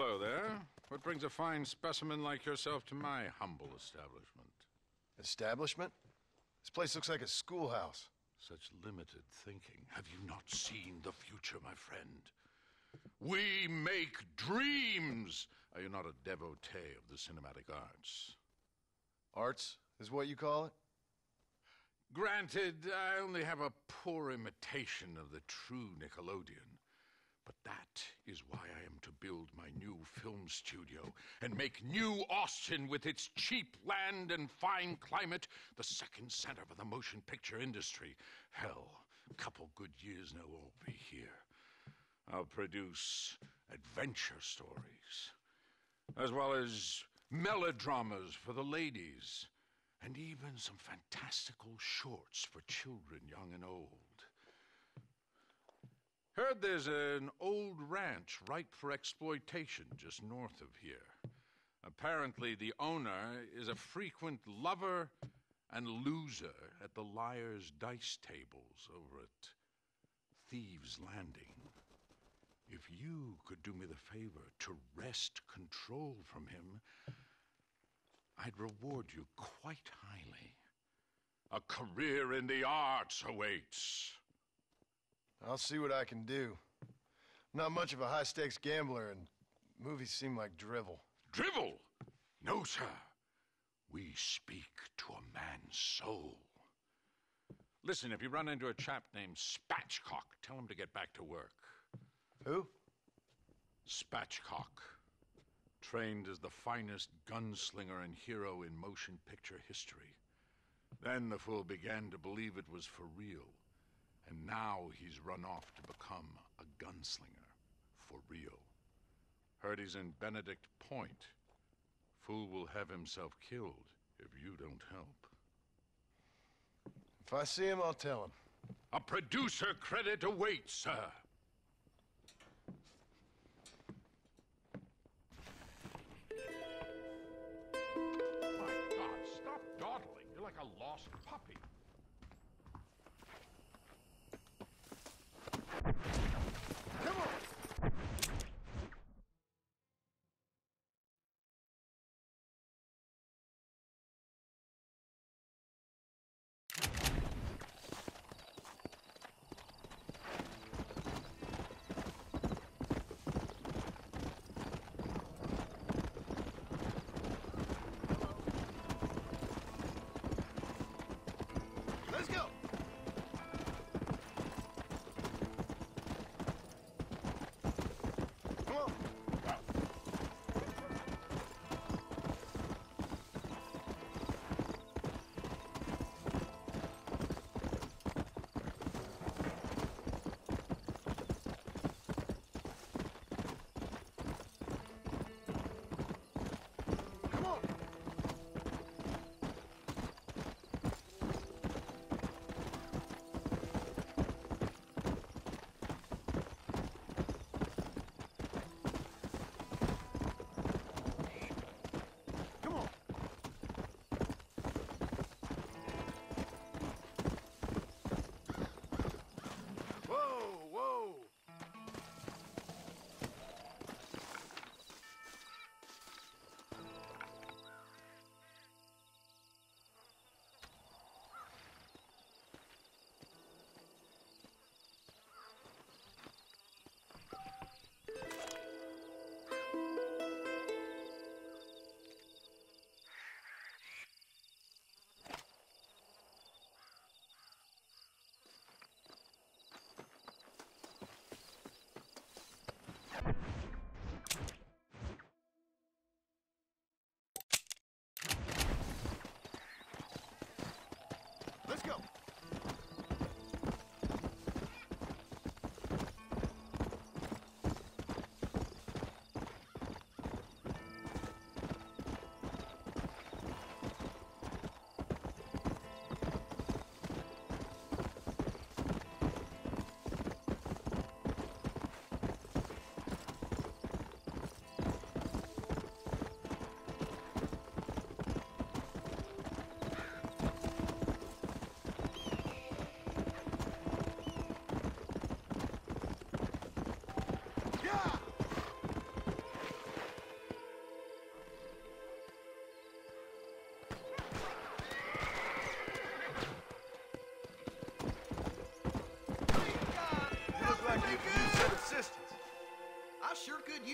Hello there. What brings a fine specimen like yourself to my humble establishment? Establishment? This place looks like a schoolhouse. Such limited thinking. Have you not seen the future, my friend? We make dreams! Are you not a devotee of the cinematic arts? Arts is what you call it? Granted, I only have a poor imitation of the true Nickelodeon. But that is why I am to build my new film studio and make New Austin, with its cheap land and fine climate, the second center for the motion picture industry. Hell, a couple good years now I'll be here. I'll produce adventure stories, as well as melodramas for the ladies, and even some fantastical shorts for children, young and old. Heard there's an old ranch ripe for exploitation just north of here. Apparently, the owner is a frequent lover and loser at the liar's dice tables over at Thieves' Landing. If you could do me the favor to wrest control from him, I'd reward you quite highly. A career in the arts awaits. I'll see what I can do. I'm not much of a high stakes gambler, and movies seem like drivel. Drivel? No, sir. We speak to a man's soul. Listen, if you run into a chap named Spatchcock, tell him to get back to work. Who? Spatchcock. Trained as the finest gunslinger and hero in motion picture history. Then the fool began to believe it was for real. And now he's run off to become a gunslinger. For real. Heard he's in Benedict Point. Fool will have himself killed if you don't help. If I see him, I'll tell him. A producer credit awaits, sir. My God, stop dawdling. You're like a lost puppy.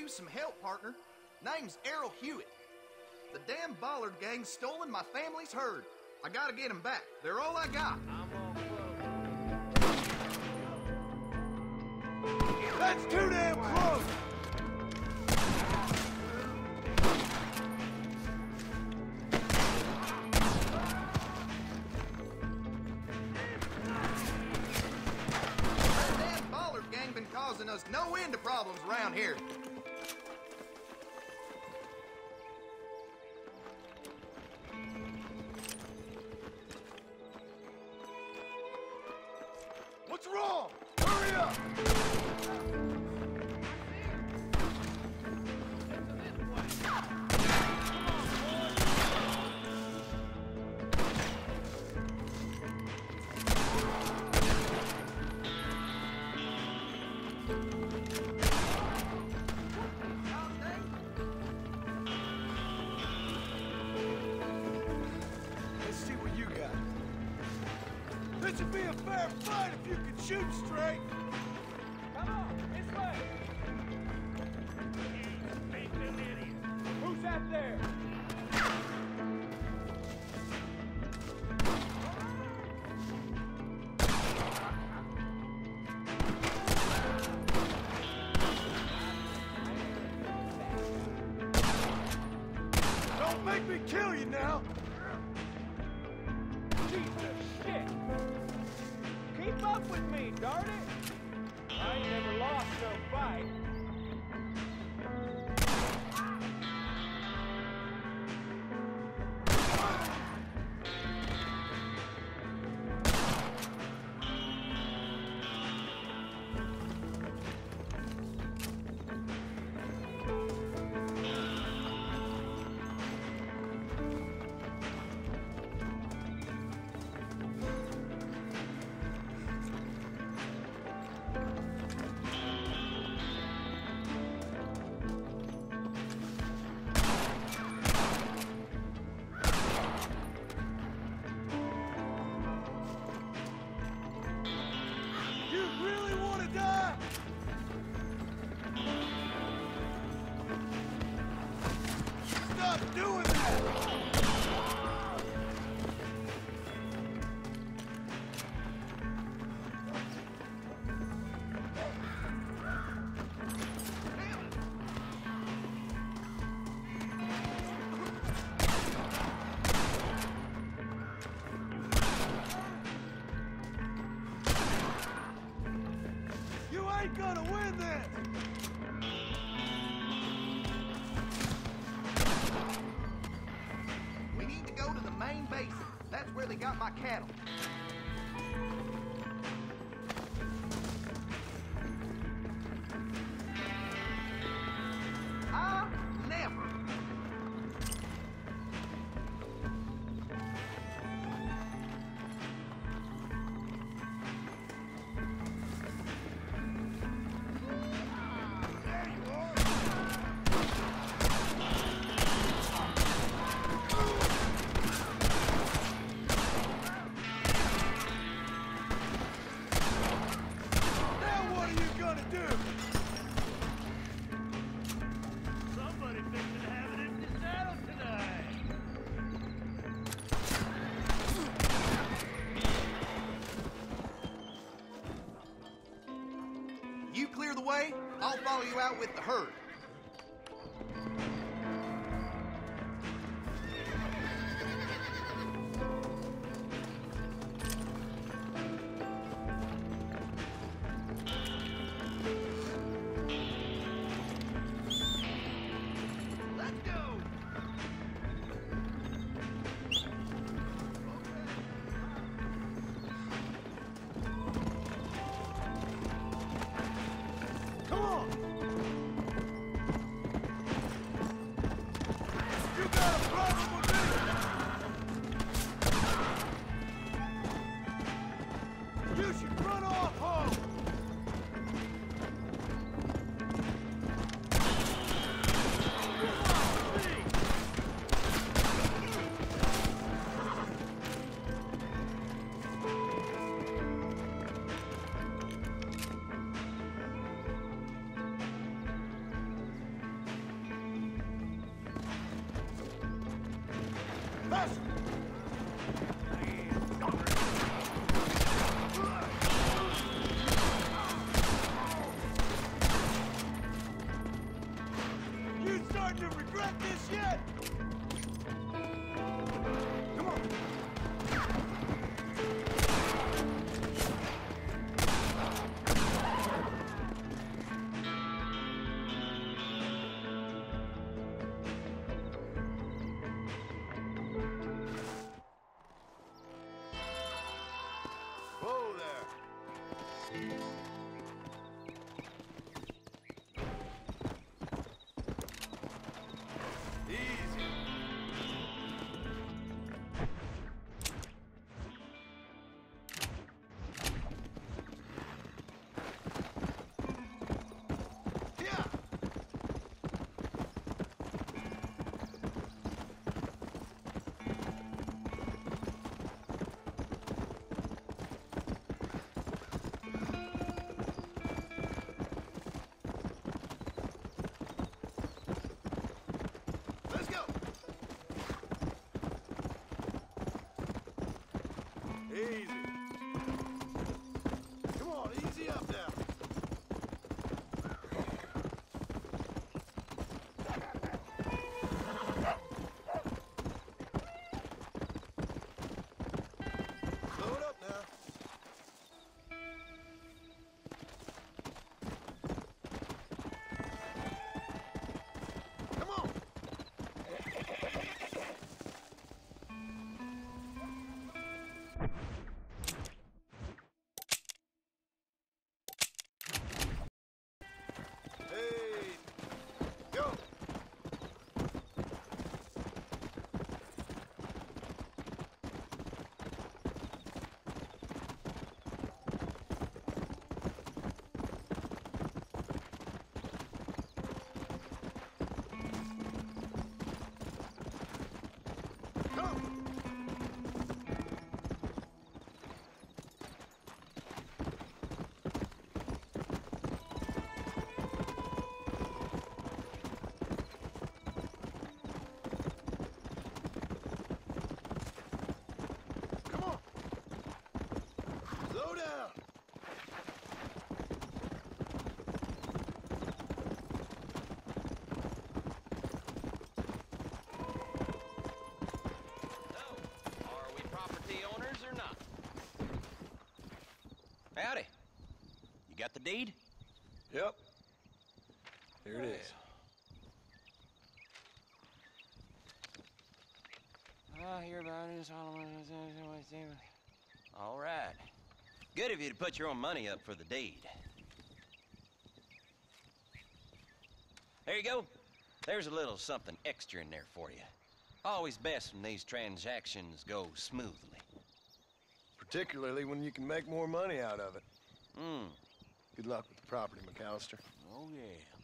Use some help, partner. Name's Errol Hewitt. The damn Bollard gang's stolen my family's herd. I gotta get them back. They're all I got. That's too damn close! That damn Bollard gang been causing us no end of problems around here. Wrong? Hurry up! Got my cattle. Faster! Deed? Yep. Here it is. I hear about it. All right. Good of you to put your own money up for the deed. There you go. There's a little something extra in there for you. Always best when these transactions go smoothly. Particularly when you can make more money out of it. Hmm. Good luck with the property, McAllister. Oh, yeah.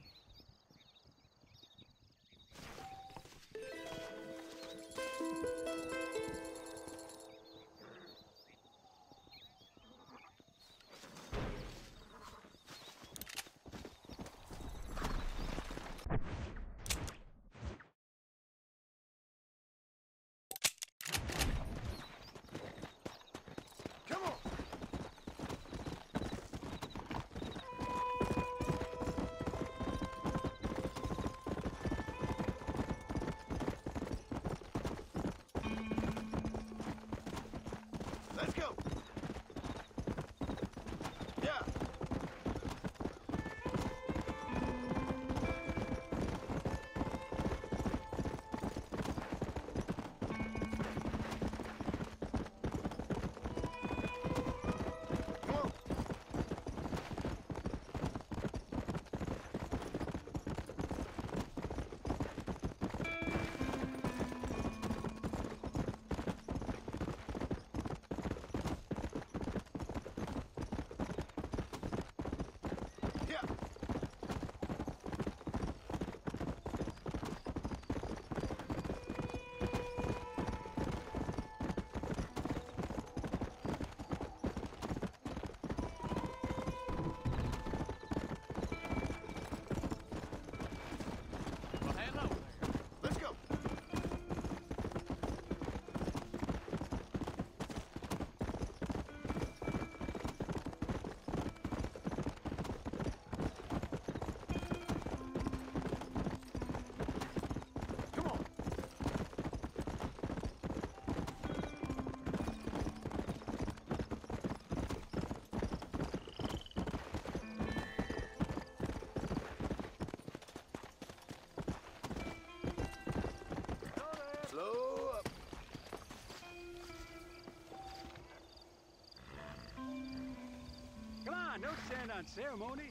No stand on ceremony.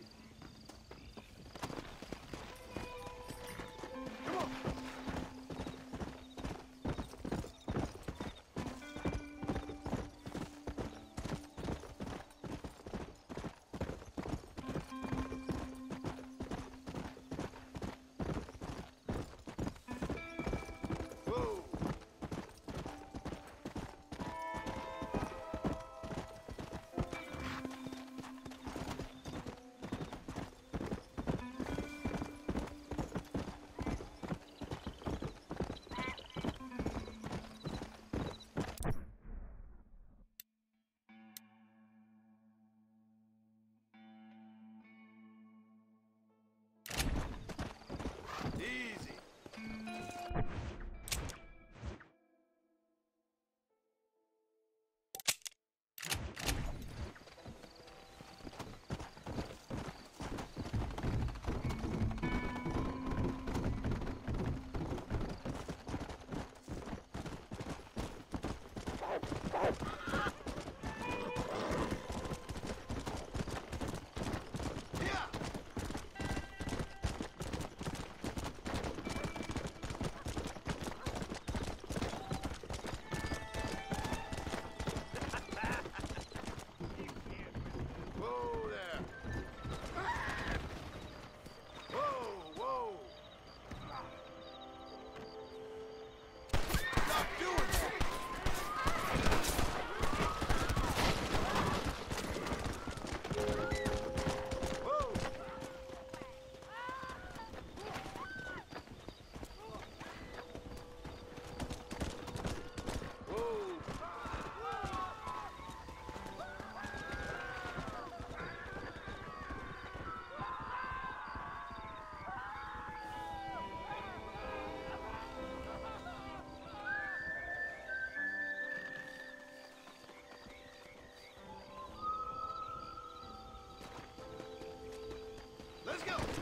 Let's go.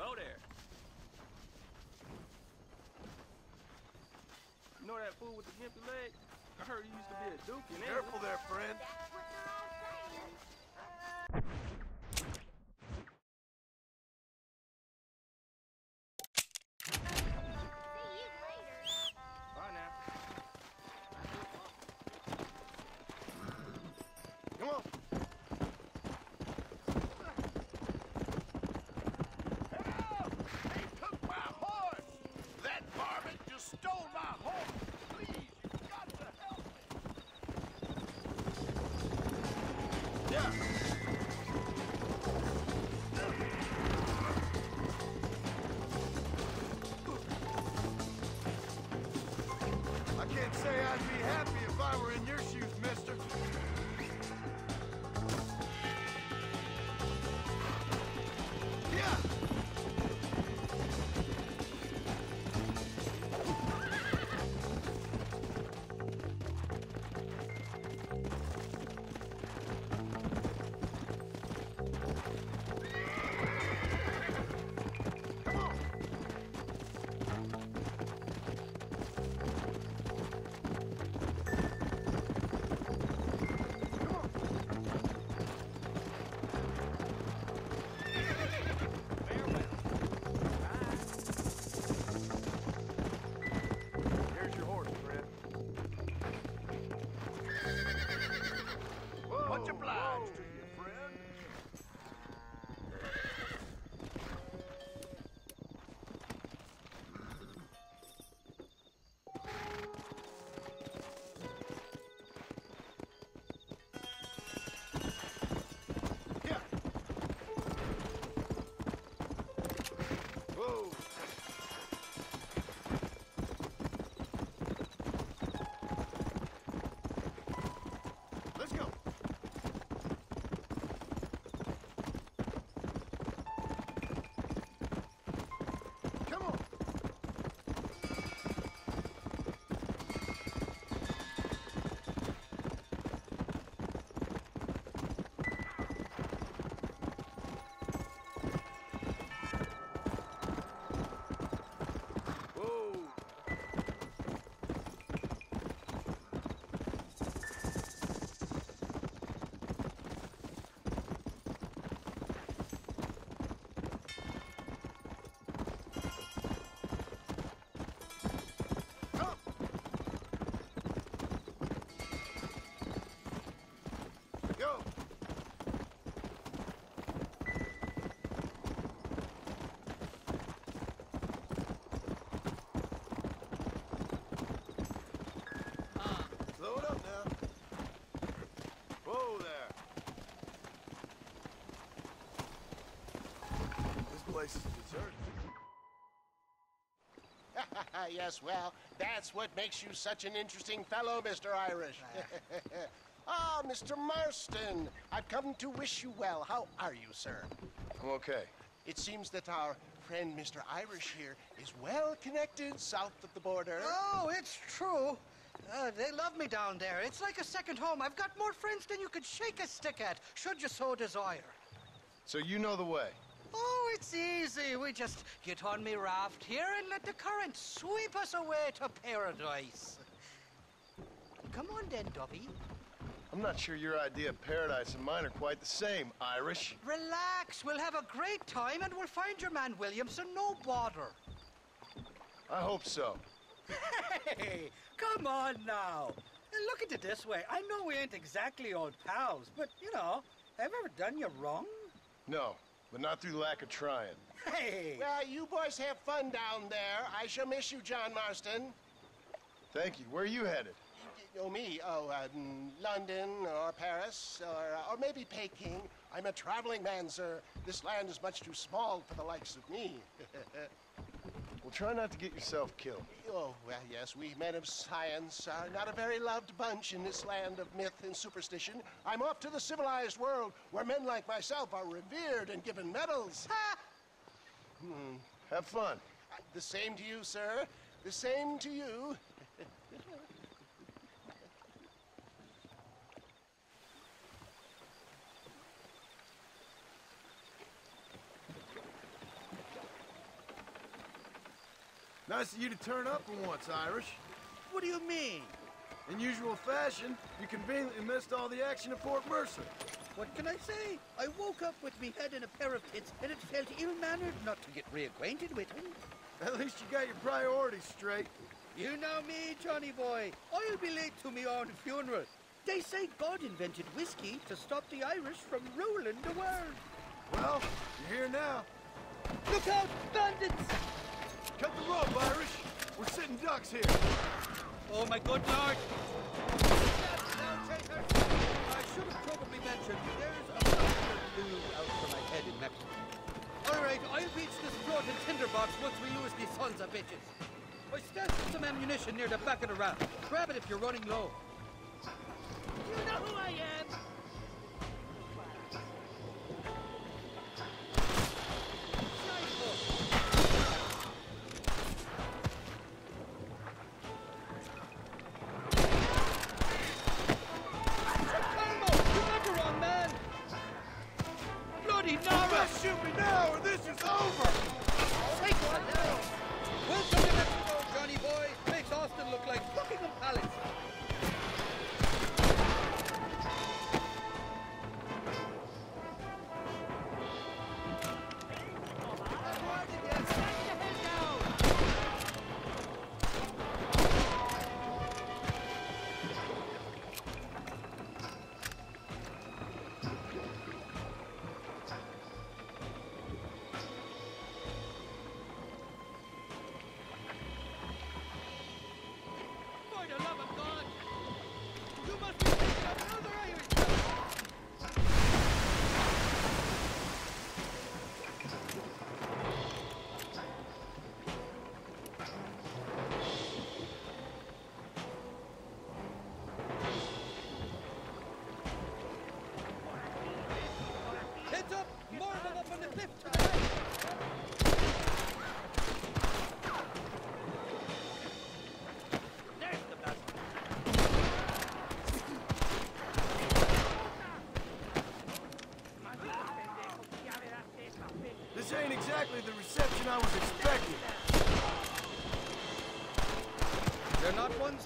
Hello there. You know that fool with the gimpy leg? I heard he used to be a duke in Careful there, friend. Place is deserted. [LAUGHS] yes, well, that's what makes you such an interesting fellow, Mr. Irish. [LAUGHS] ah, Mr. Marston, I've come to wish you well. How are you, sir? I'm okay. It seems that our friend Mr. Irish here is well connected south of the border. Oh, it's true. Uh, they love me down there. It's like a second home. I've got more friends than you could shake a stick at, should you so desire. So you know the way. It's easy. We just get on me raft here and let the current sweep us away to paradise. Come on then, Dobby. I'm not sure your idea of paradise and mine are quite the same, Irish. Relax. We'll have a great time and we'll find your man Williamson, no bother. I hope so. Hey, come on now. And Look at it this way. I know we ain't exactly old pals, but, you know, have I ever done you wrong? No, but not through lack of trying. Hey! Well, you boys have fun down there. I shall miss you, John Marston. Thank you. Where are you headed? Oh, me? Oh, um, London or Paris or, or maybe Peking. I'm a traveling man, sir. This land is much too small for the likes of me. [LAUGHS] Well, try not to get yourself killed. oh, well, yes, we men of science are not a very loved bunch in this land of myth and superstition. I'm off to the civilized world where men like myself are revered and given medals. Ha! Hmm. Have fun. The same to you, sir. The same to you. Nice of you to turn up for once, Irish. What do you mean? In usual fashion, you conveniently missed all the action at Fort Mercer. What can I say? I woke up with me head in a pair of pits, and it felt ill-mannered not to get reacquainted with him. At least you got your priorities straight. You know me, Johnny boy. I'll be late to me own funeral. They say God invented whiskey to stop the Irish from ruling the world. Well, you're here now. Look out, bandits! Cut the rope, Irish. We're sitting ducks here. Oh, my good lord! I should have probably mentioned there's a bastard dude out for my head in Mexico. All right, I'll reach this floating tinderbox once we lose these sons of bitches. I stashed some ammunition near the back of the raft. Grab it if you're running low. You know who I am?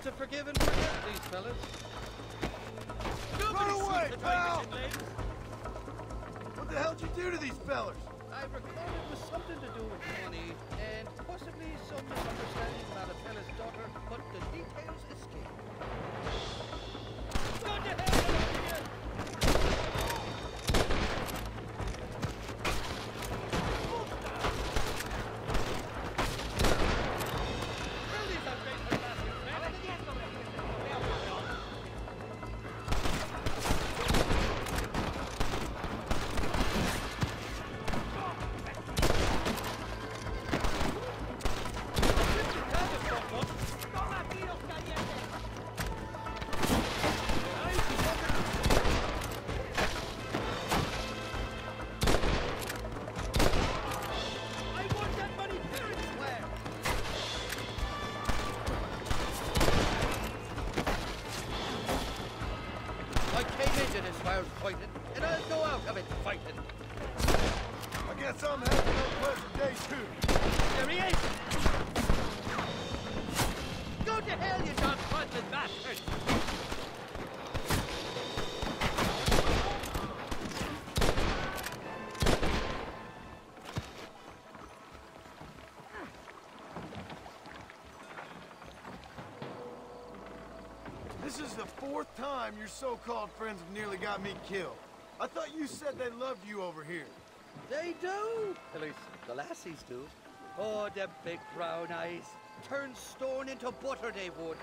To forgive and forget, these fellas. Run away, pal! Irish in ladies. What the hell'd you do to these fellers? I recall it was something to do with money and possibly some misunderstanding about a fella's daughter, time your so-called friends have nearly got me killed. I thought you said they loved you over here. They do! At least the lassies do. Oh, them big brown eyes. Turn stone into butter, they would.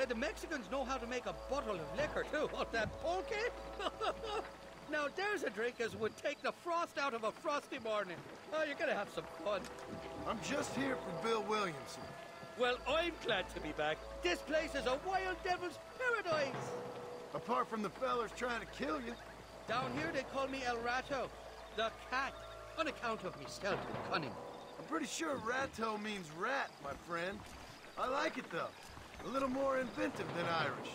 And the Mexicans know how to make a bottle of liquor, too. [LAUGHS] Oh, that pulque? [LAUGHS] now, there's a drink as would take the frost out of a frosty morning. Oh, you're gonna have some fun. I'm just here for Bill Williamson. Well, I'm glad to be back. This place is a wild devil's paradise. Apart from the fellers trying to kill you. Down here, they call me El Rato, the cat, on account of me stealth and cunning. I'm pretty sure Rato means rat, my friend. I like it though. A little more inventive than Irish.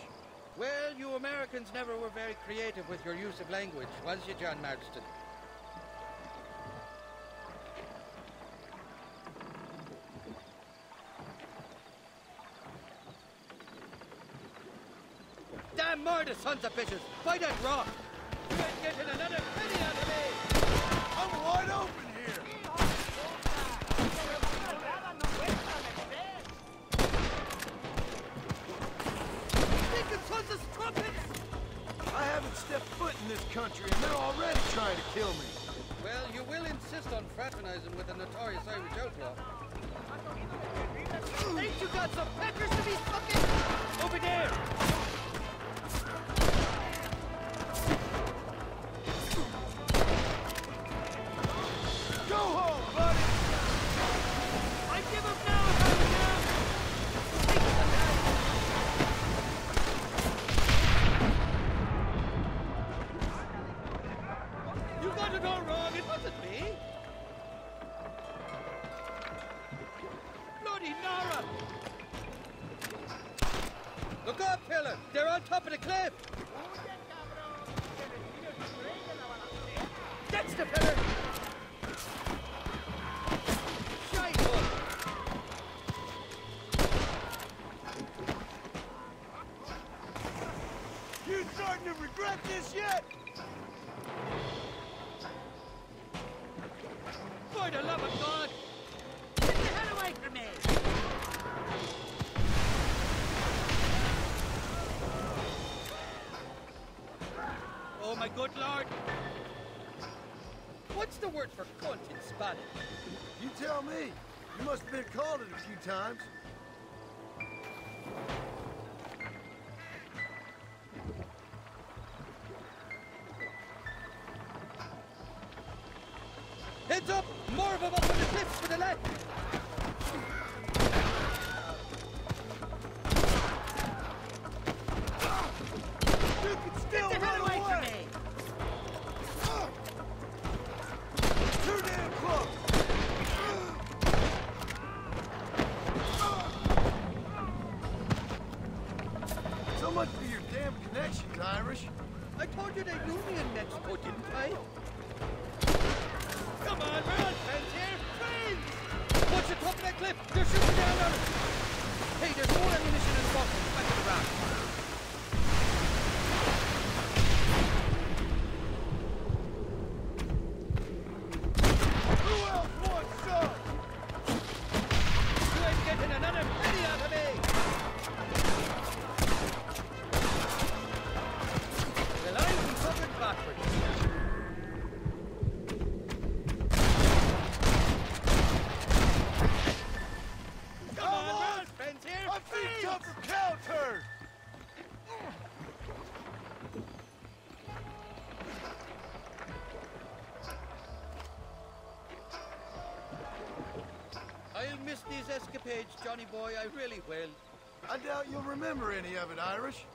Well, you Americans never were very creative with your use of language, was you, John Marston? Murder, sons of bitches! By that rock! You ain't getting another penny out of me! I'm wide open here. Stinking sons of trumpets! I haven't stepped foot in this country, and they're already trying to kill me. Well, you will insist on fraternizing with a notorious Irish outlaw. Ain't you got some peppers to be fucking? Over there! Good lord! What's the word for cunt in Spanish? You tell me. You must have been called it a few times. Johnny boy. I really will. I doubt you'll remember any of it, Irish.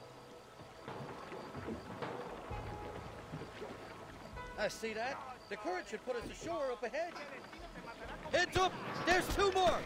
I see that. The current should put us ashore up ahead. Heads up! There's two more!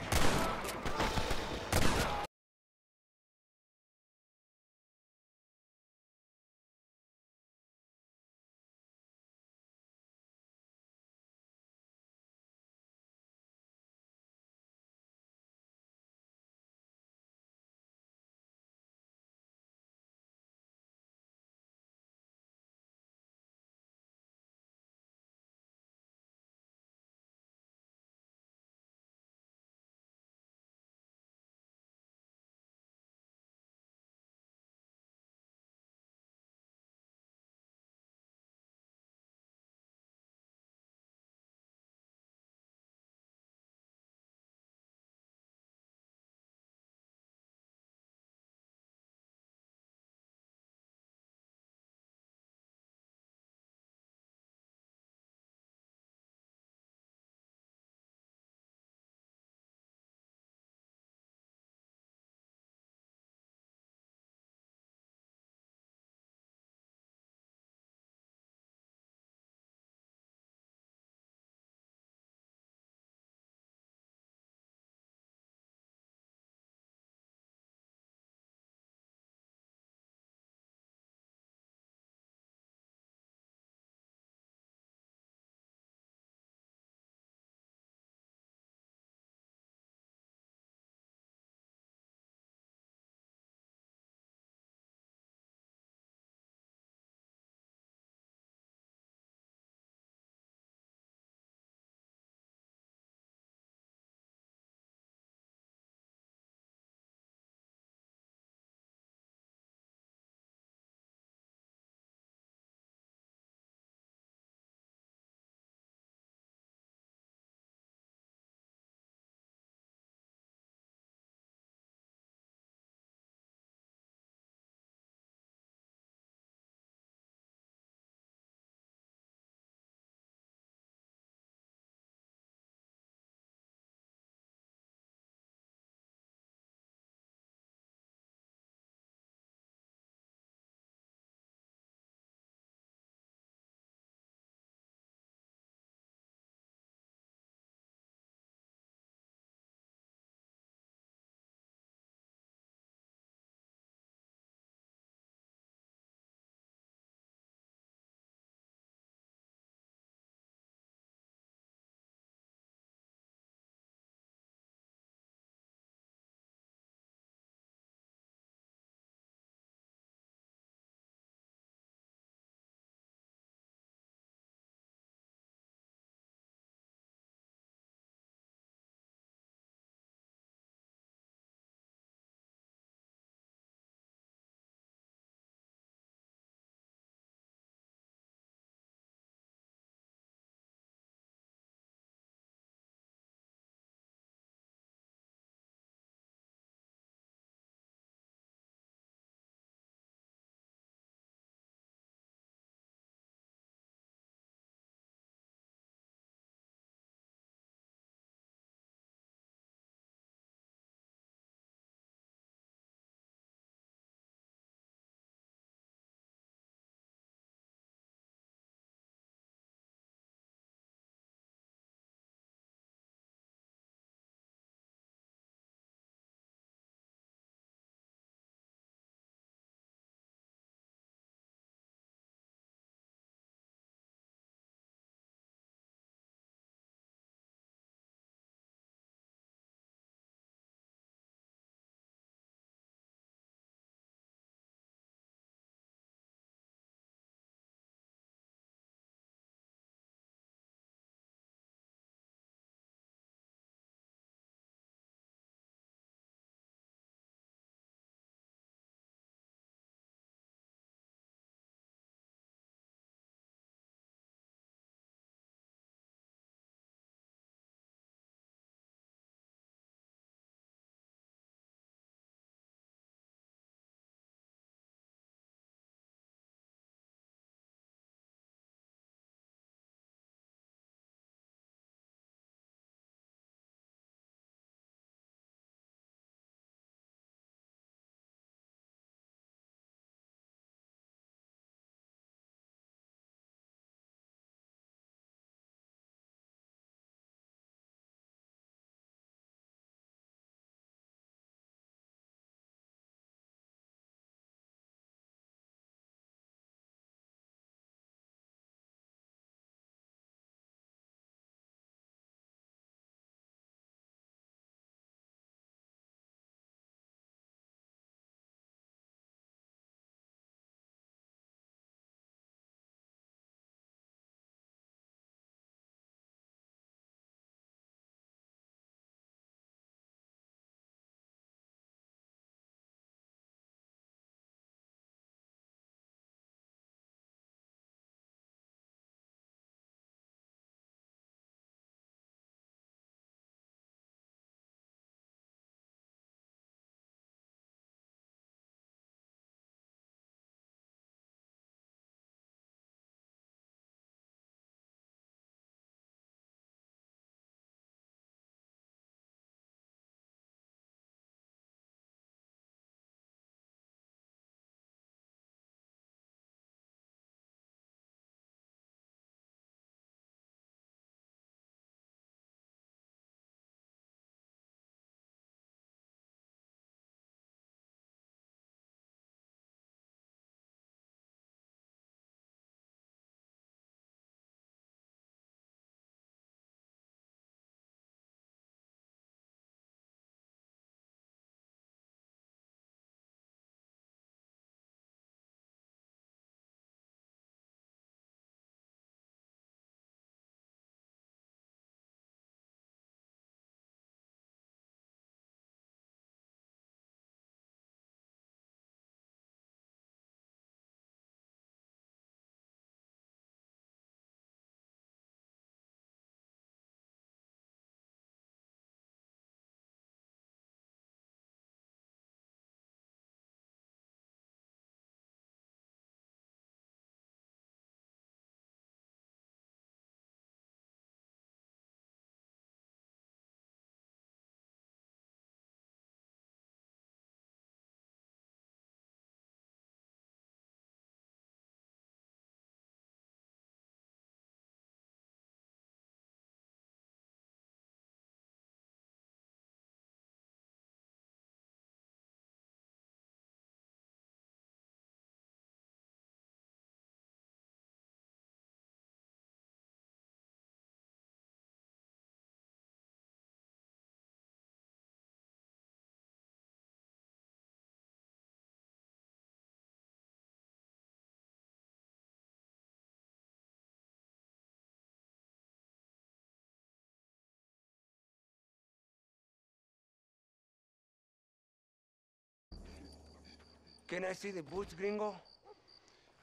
Can I see the boots, gringo?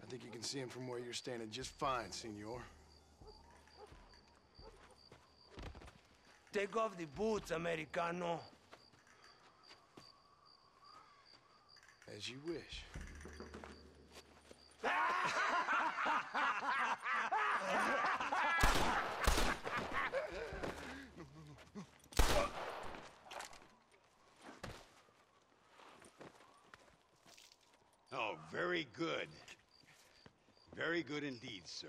I think you can see him from where you're standing just fine, senor. Take off the boots, Americano. As you wish. [LAUGHS] Oh, very good. Very good indeed, sir.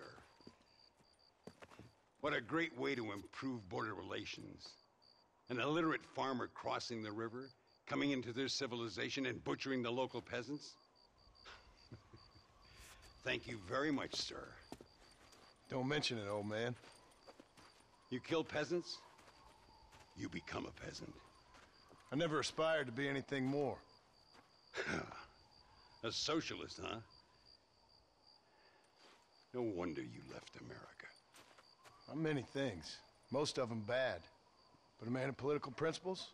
What a great way to improve border relations. An illiterate farmer crossing the river, coming into their civilization and butchering the local peasants? [LAUGHS] Thank you very much, sir. Don't mention it, old man. You kill peasants, you become a peasant. I never aspired to be anything more. [LAUGHS] a socialist, huh? No wonder you left America. I'm many things. Most of them bad. But a man of political principles?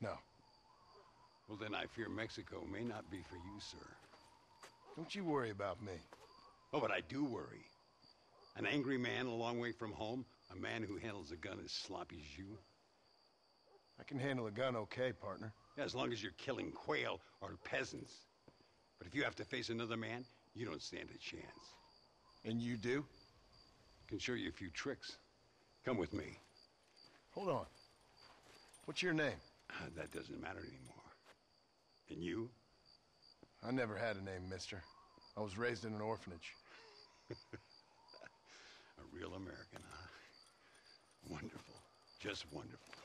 No. Well, then I fear Mexico may not be for you, sir. Don't you worry about me. Oh, but I do worry. An angry man a long way from home, a man who handles a gun as sloppy as you. I can handle a gun okay, partner. Yeah, as long as you're killing quail or peasants. But if you have to face another man, you don't stand a chance. And you do? Can show you a few tricks. Come with me. Hold on. What's your name? Uh, that doesn't matter anymore. And you? I never had a name, mister. I was raised in an orphanage. [LAUGHS] a real American, huh? Wonderful. Just wonderful.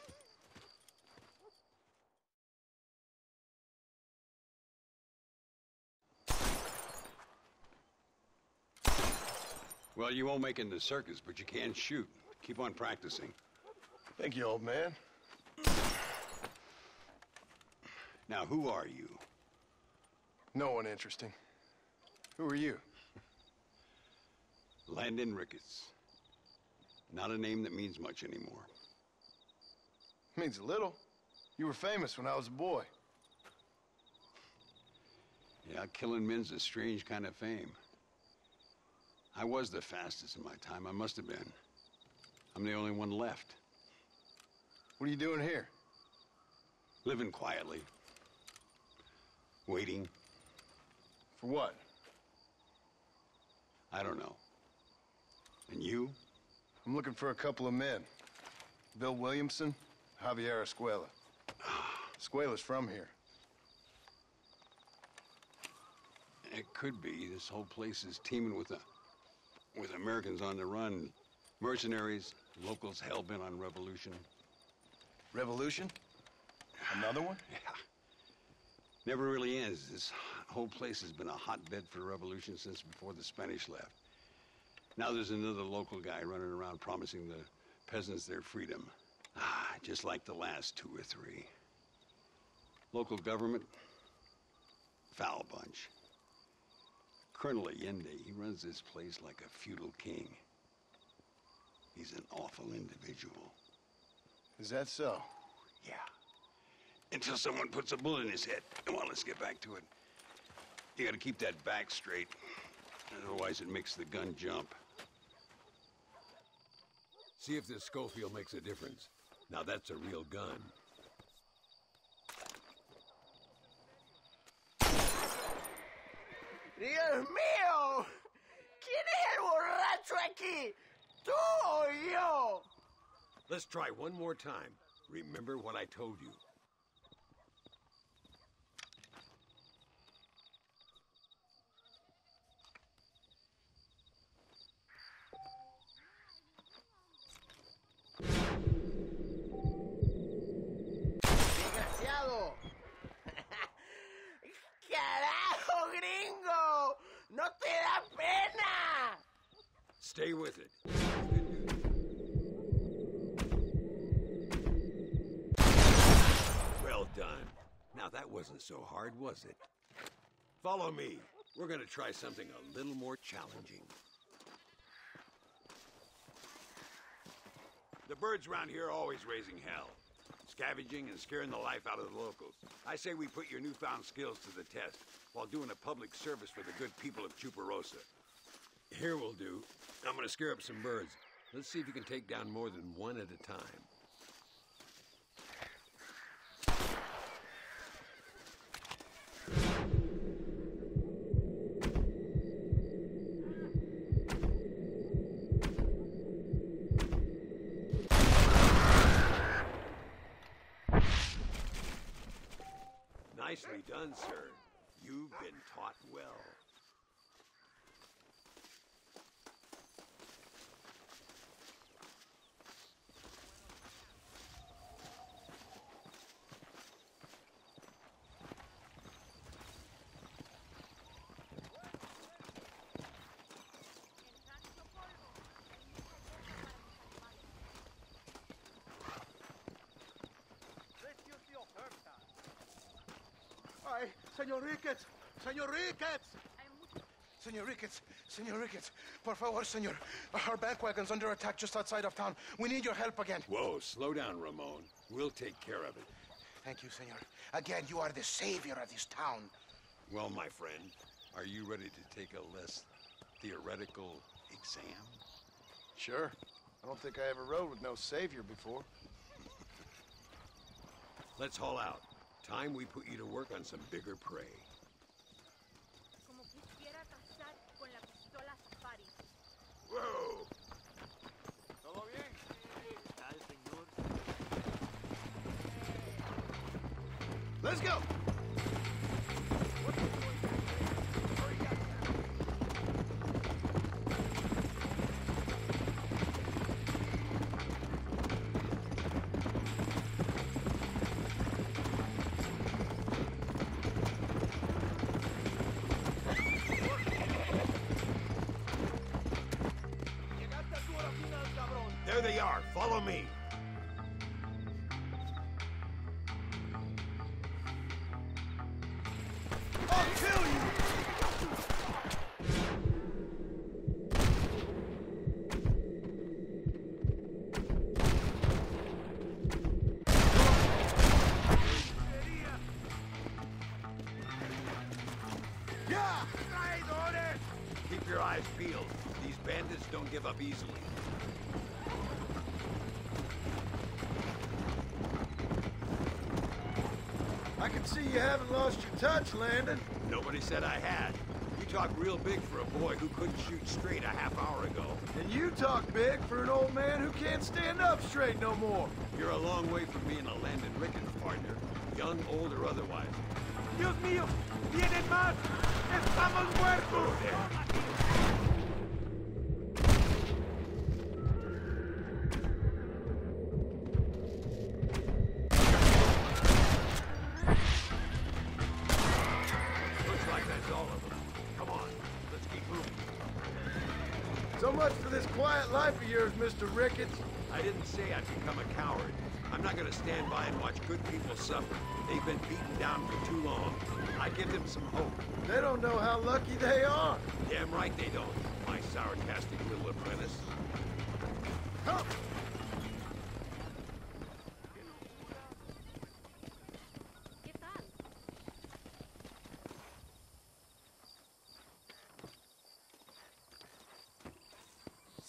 Well, you won't make it in the circus, but you can shoot. Keep on practicing. Thank you, old man. Now, who are you? No one interesting. Who are you? [LAUGHS] Landon Ricketts. Not a name that means much anymore. Means a little. You were famous when I was a boy. Yeah, killing men's a strange kind of fame. I was the fastest in my time. I must have been. I'm the only one left. What are you doing here? Living quietly. Waiting. For what? I don't know. And you? I'm looking for a couple of men. Bill Williamson, Javier Escuela. [SIGHS] Escuela's from here. It could be. This whole place is teeming with a with Americans on the run, mercenaries, locals hell-bent on revolution. Revolution? Another one? [SIGHS] Yeah. Never really ends. This whole place has been a hotbed for revolution since before the Spanish left. Now there's another local guy running around promising the peasants their freedom. Ah, just like the last two or three. Local government, foul bunch. Colonel Allende, he runs this place like a feudal king. He's an awful individual. Is that so? Yeah. Until someone puts a bullet in his head. Come on, let's get back to it. You gotta keep that back straight. Otherwise it makes the gun jump. See if this Schofield makes a difference. Now that's a real gun. ¡Dios mío! ¿Quién es el borracho aquí? ¿Tú o yo? Let's try one more time. Remember what I told you. ¡Desgraciado! ¡Carajo, gringo! ¡No te da pena! Stay with it. Well done. Now that wasn't so hard, was it? Follow me. Gonna try something a little more challenging. The birds around here are always raising hell, scavenging and scaring the life out of the locals. I say we put your newfound skills to the test. while doing a public service for the good people of Chuparosa. Here will do. I'm gonna scare up some birds. Let's see if you can take down more than one at a time. Nicely done, sir. You've been taught well. Ay, Señor Ricketts! Señor Ricketts! Señor Ricketts, Señor Ricketts, por favor, Señor. Our bank wagon's under attack just outside of town. We need your help again. Whoa, slow down, Ramon. We'll take care of it. Thank you, Señor. Again, you are the savior of this town. Well, my friend, are you ready to take a less theoretical exam? Sure. I don't think I ever rode with no savior before. Let's haul out. Time we put you to work on some bigger prey. Can see you haven't lost your touch, Landon. Nobody said I had. You talk real big for a boy who couldn't shoot straight a half hour ago. And you talk big for an old man who can't stand up straight no more. You're a long way from being a Landon Ricketts partner, young, old, or otherwise. Dios mío, vienen más. Estamos muertos. Life of yours, Mr. Ricketts. I didn't say I'd become a coward. I'm not gonna stand by and watch good people suffer. They've been beaten down for too long. I give them some hope. They don't know how lucky they are. Damn right they don't,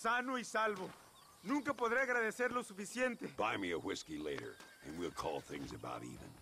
Sano y salvo. Nunca podré agradecer lo suficiente. Buy me a whiskey later, and we'll call things about even.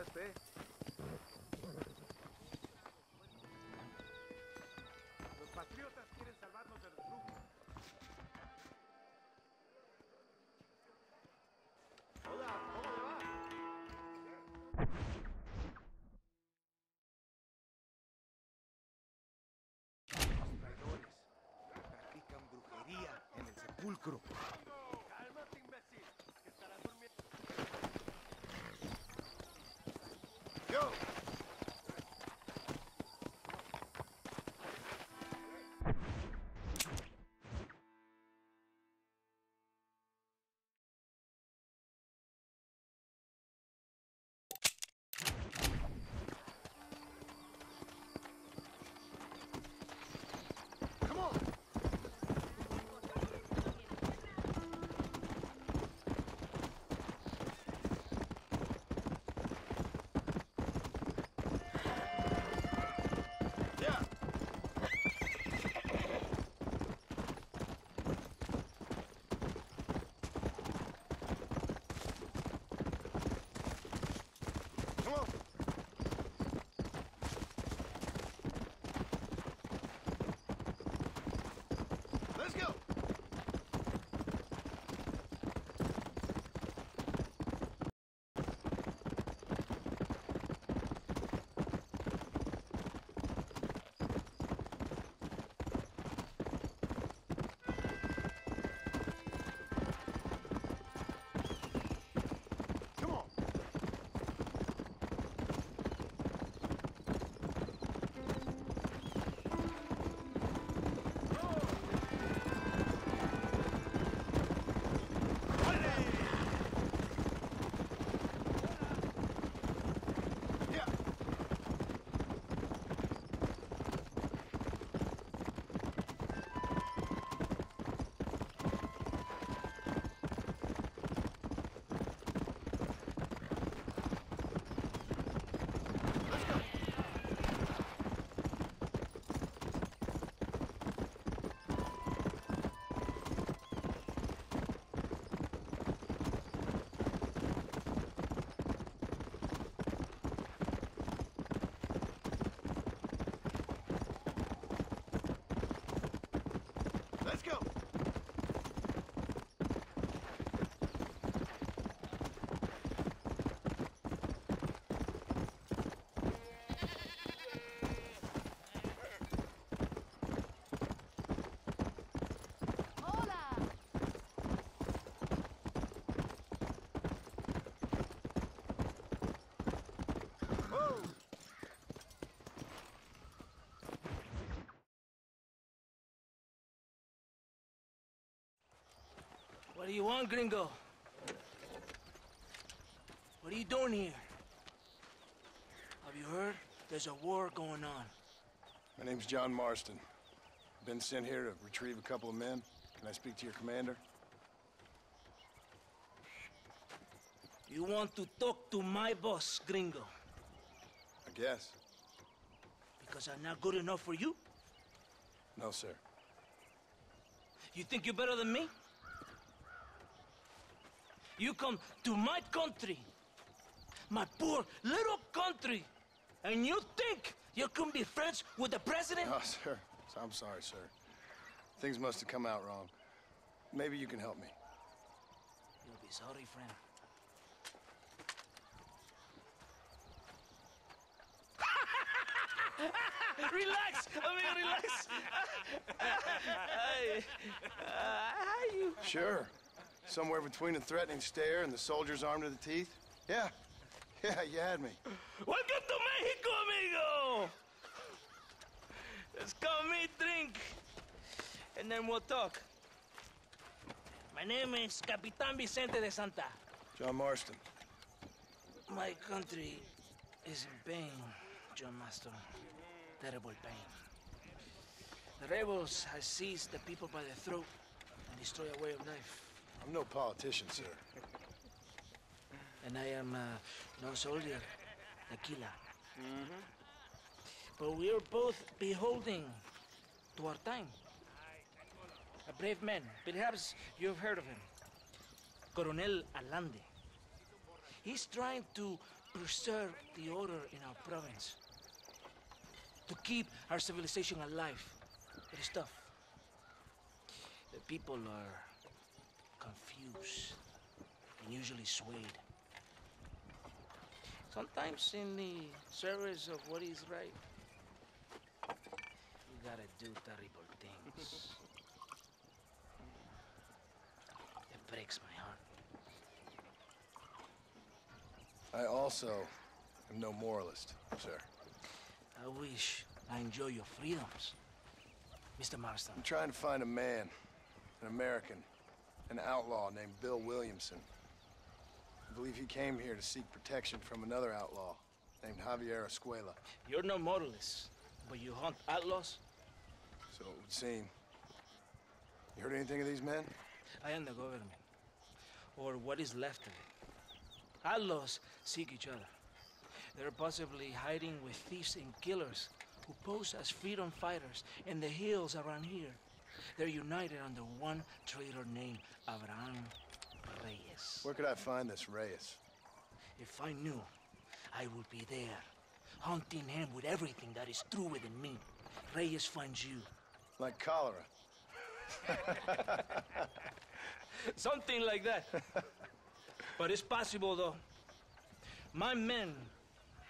Los patriotas quieren salvarnos del grupo. Hola, ¿cómo le va? Los traidores practican brujería en el sepulcro. What do you want, gringo? What are you doing here? Have you heard? There's a war going on. My name's John Marston. I've been sent here to retrieve a couple of men. Can I speak to your commander? You want to talk to my boss, gringo, I guess. because I'm not good enough for you? No, sir. You think you're better than me? You come to my country, my poor little country, and you think you can be friends with the president? No, [LAUGHS] sir. I'm sorry, sir. Things must have come out wrong. Maybe you can help me. You'll be sorry, friend. [LAUGHS] relax! I mean, relax! [LAUGHS] Hey, uh, how you... Sure. Somewhere between a threatening stare and the soldier's armed to the teeth? Yeah. Yeah, you had me. Welcome to Mexico, amigo! Let's come meet, drink, and then we'll talk. My name is Capitan Vicente de Santa. John Marston. My country is in pain, John Marston. Terrible pain. The rebels have seized the people by the throat and destroyed a way of life. I'm no politician, sir. And I am uh, no soldier, tequila. But we are both beholding to our time. A brave man, perhaps you've heard of him. Coronel Allende. He's trying to preserve the order in our province. To keep our civilization alive. It is tough. The people are and usually swayed. Sometimes in the service of what is right, you gotta do terrible things. [LAUGHS] It breaks my heart. I also am no moralist, sir. I wish I enjoy your freedoms, Mr. Marston. I'm trying to find a man, an American, an outlaw named Bill Williamson. I believe he came here to seek protection from another outlaw named Javier Escuella. You're no moralist, but you hunt outlaws? So it would seem. You heard anything of these men? I am the government, or what is left of it. Outlaws seek each other. They're possibly hiding with thieves and killers who pose as freedom fighters in the hills around here. They're united under one traitor named Abraham Reyes. Where could I find this Reyes? If I knew, I would be there, hunting him with everything that is true within me. Reyes finds you. Like cholera. [LAUGHS] Something like that. but it's possible, though. My men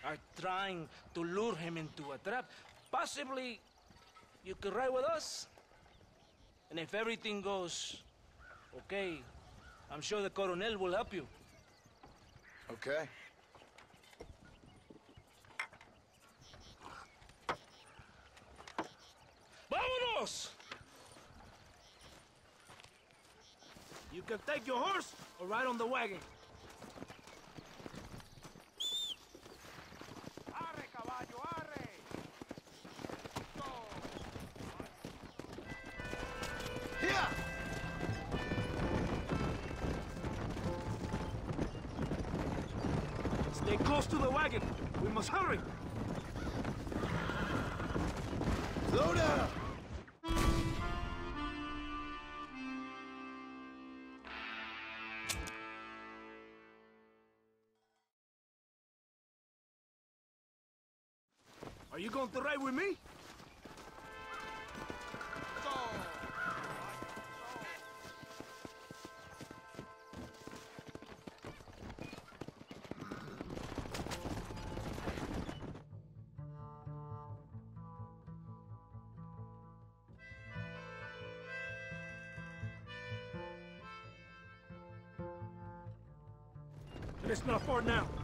are trying to lure him into a trap. Possibly you could ride with us. And if everything goes okay, I'm sure the Coronel will help you. Okay. ¡Vámonos! You can take your horse or ride on the wagon. We must hurry. Slow down! Are you going to ride with me? Not far now.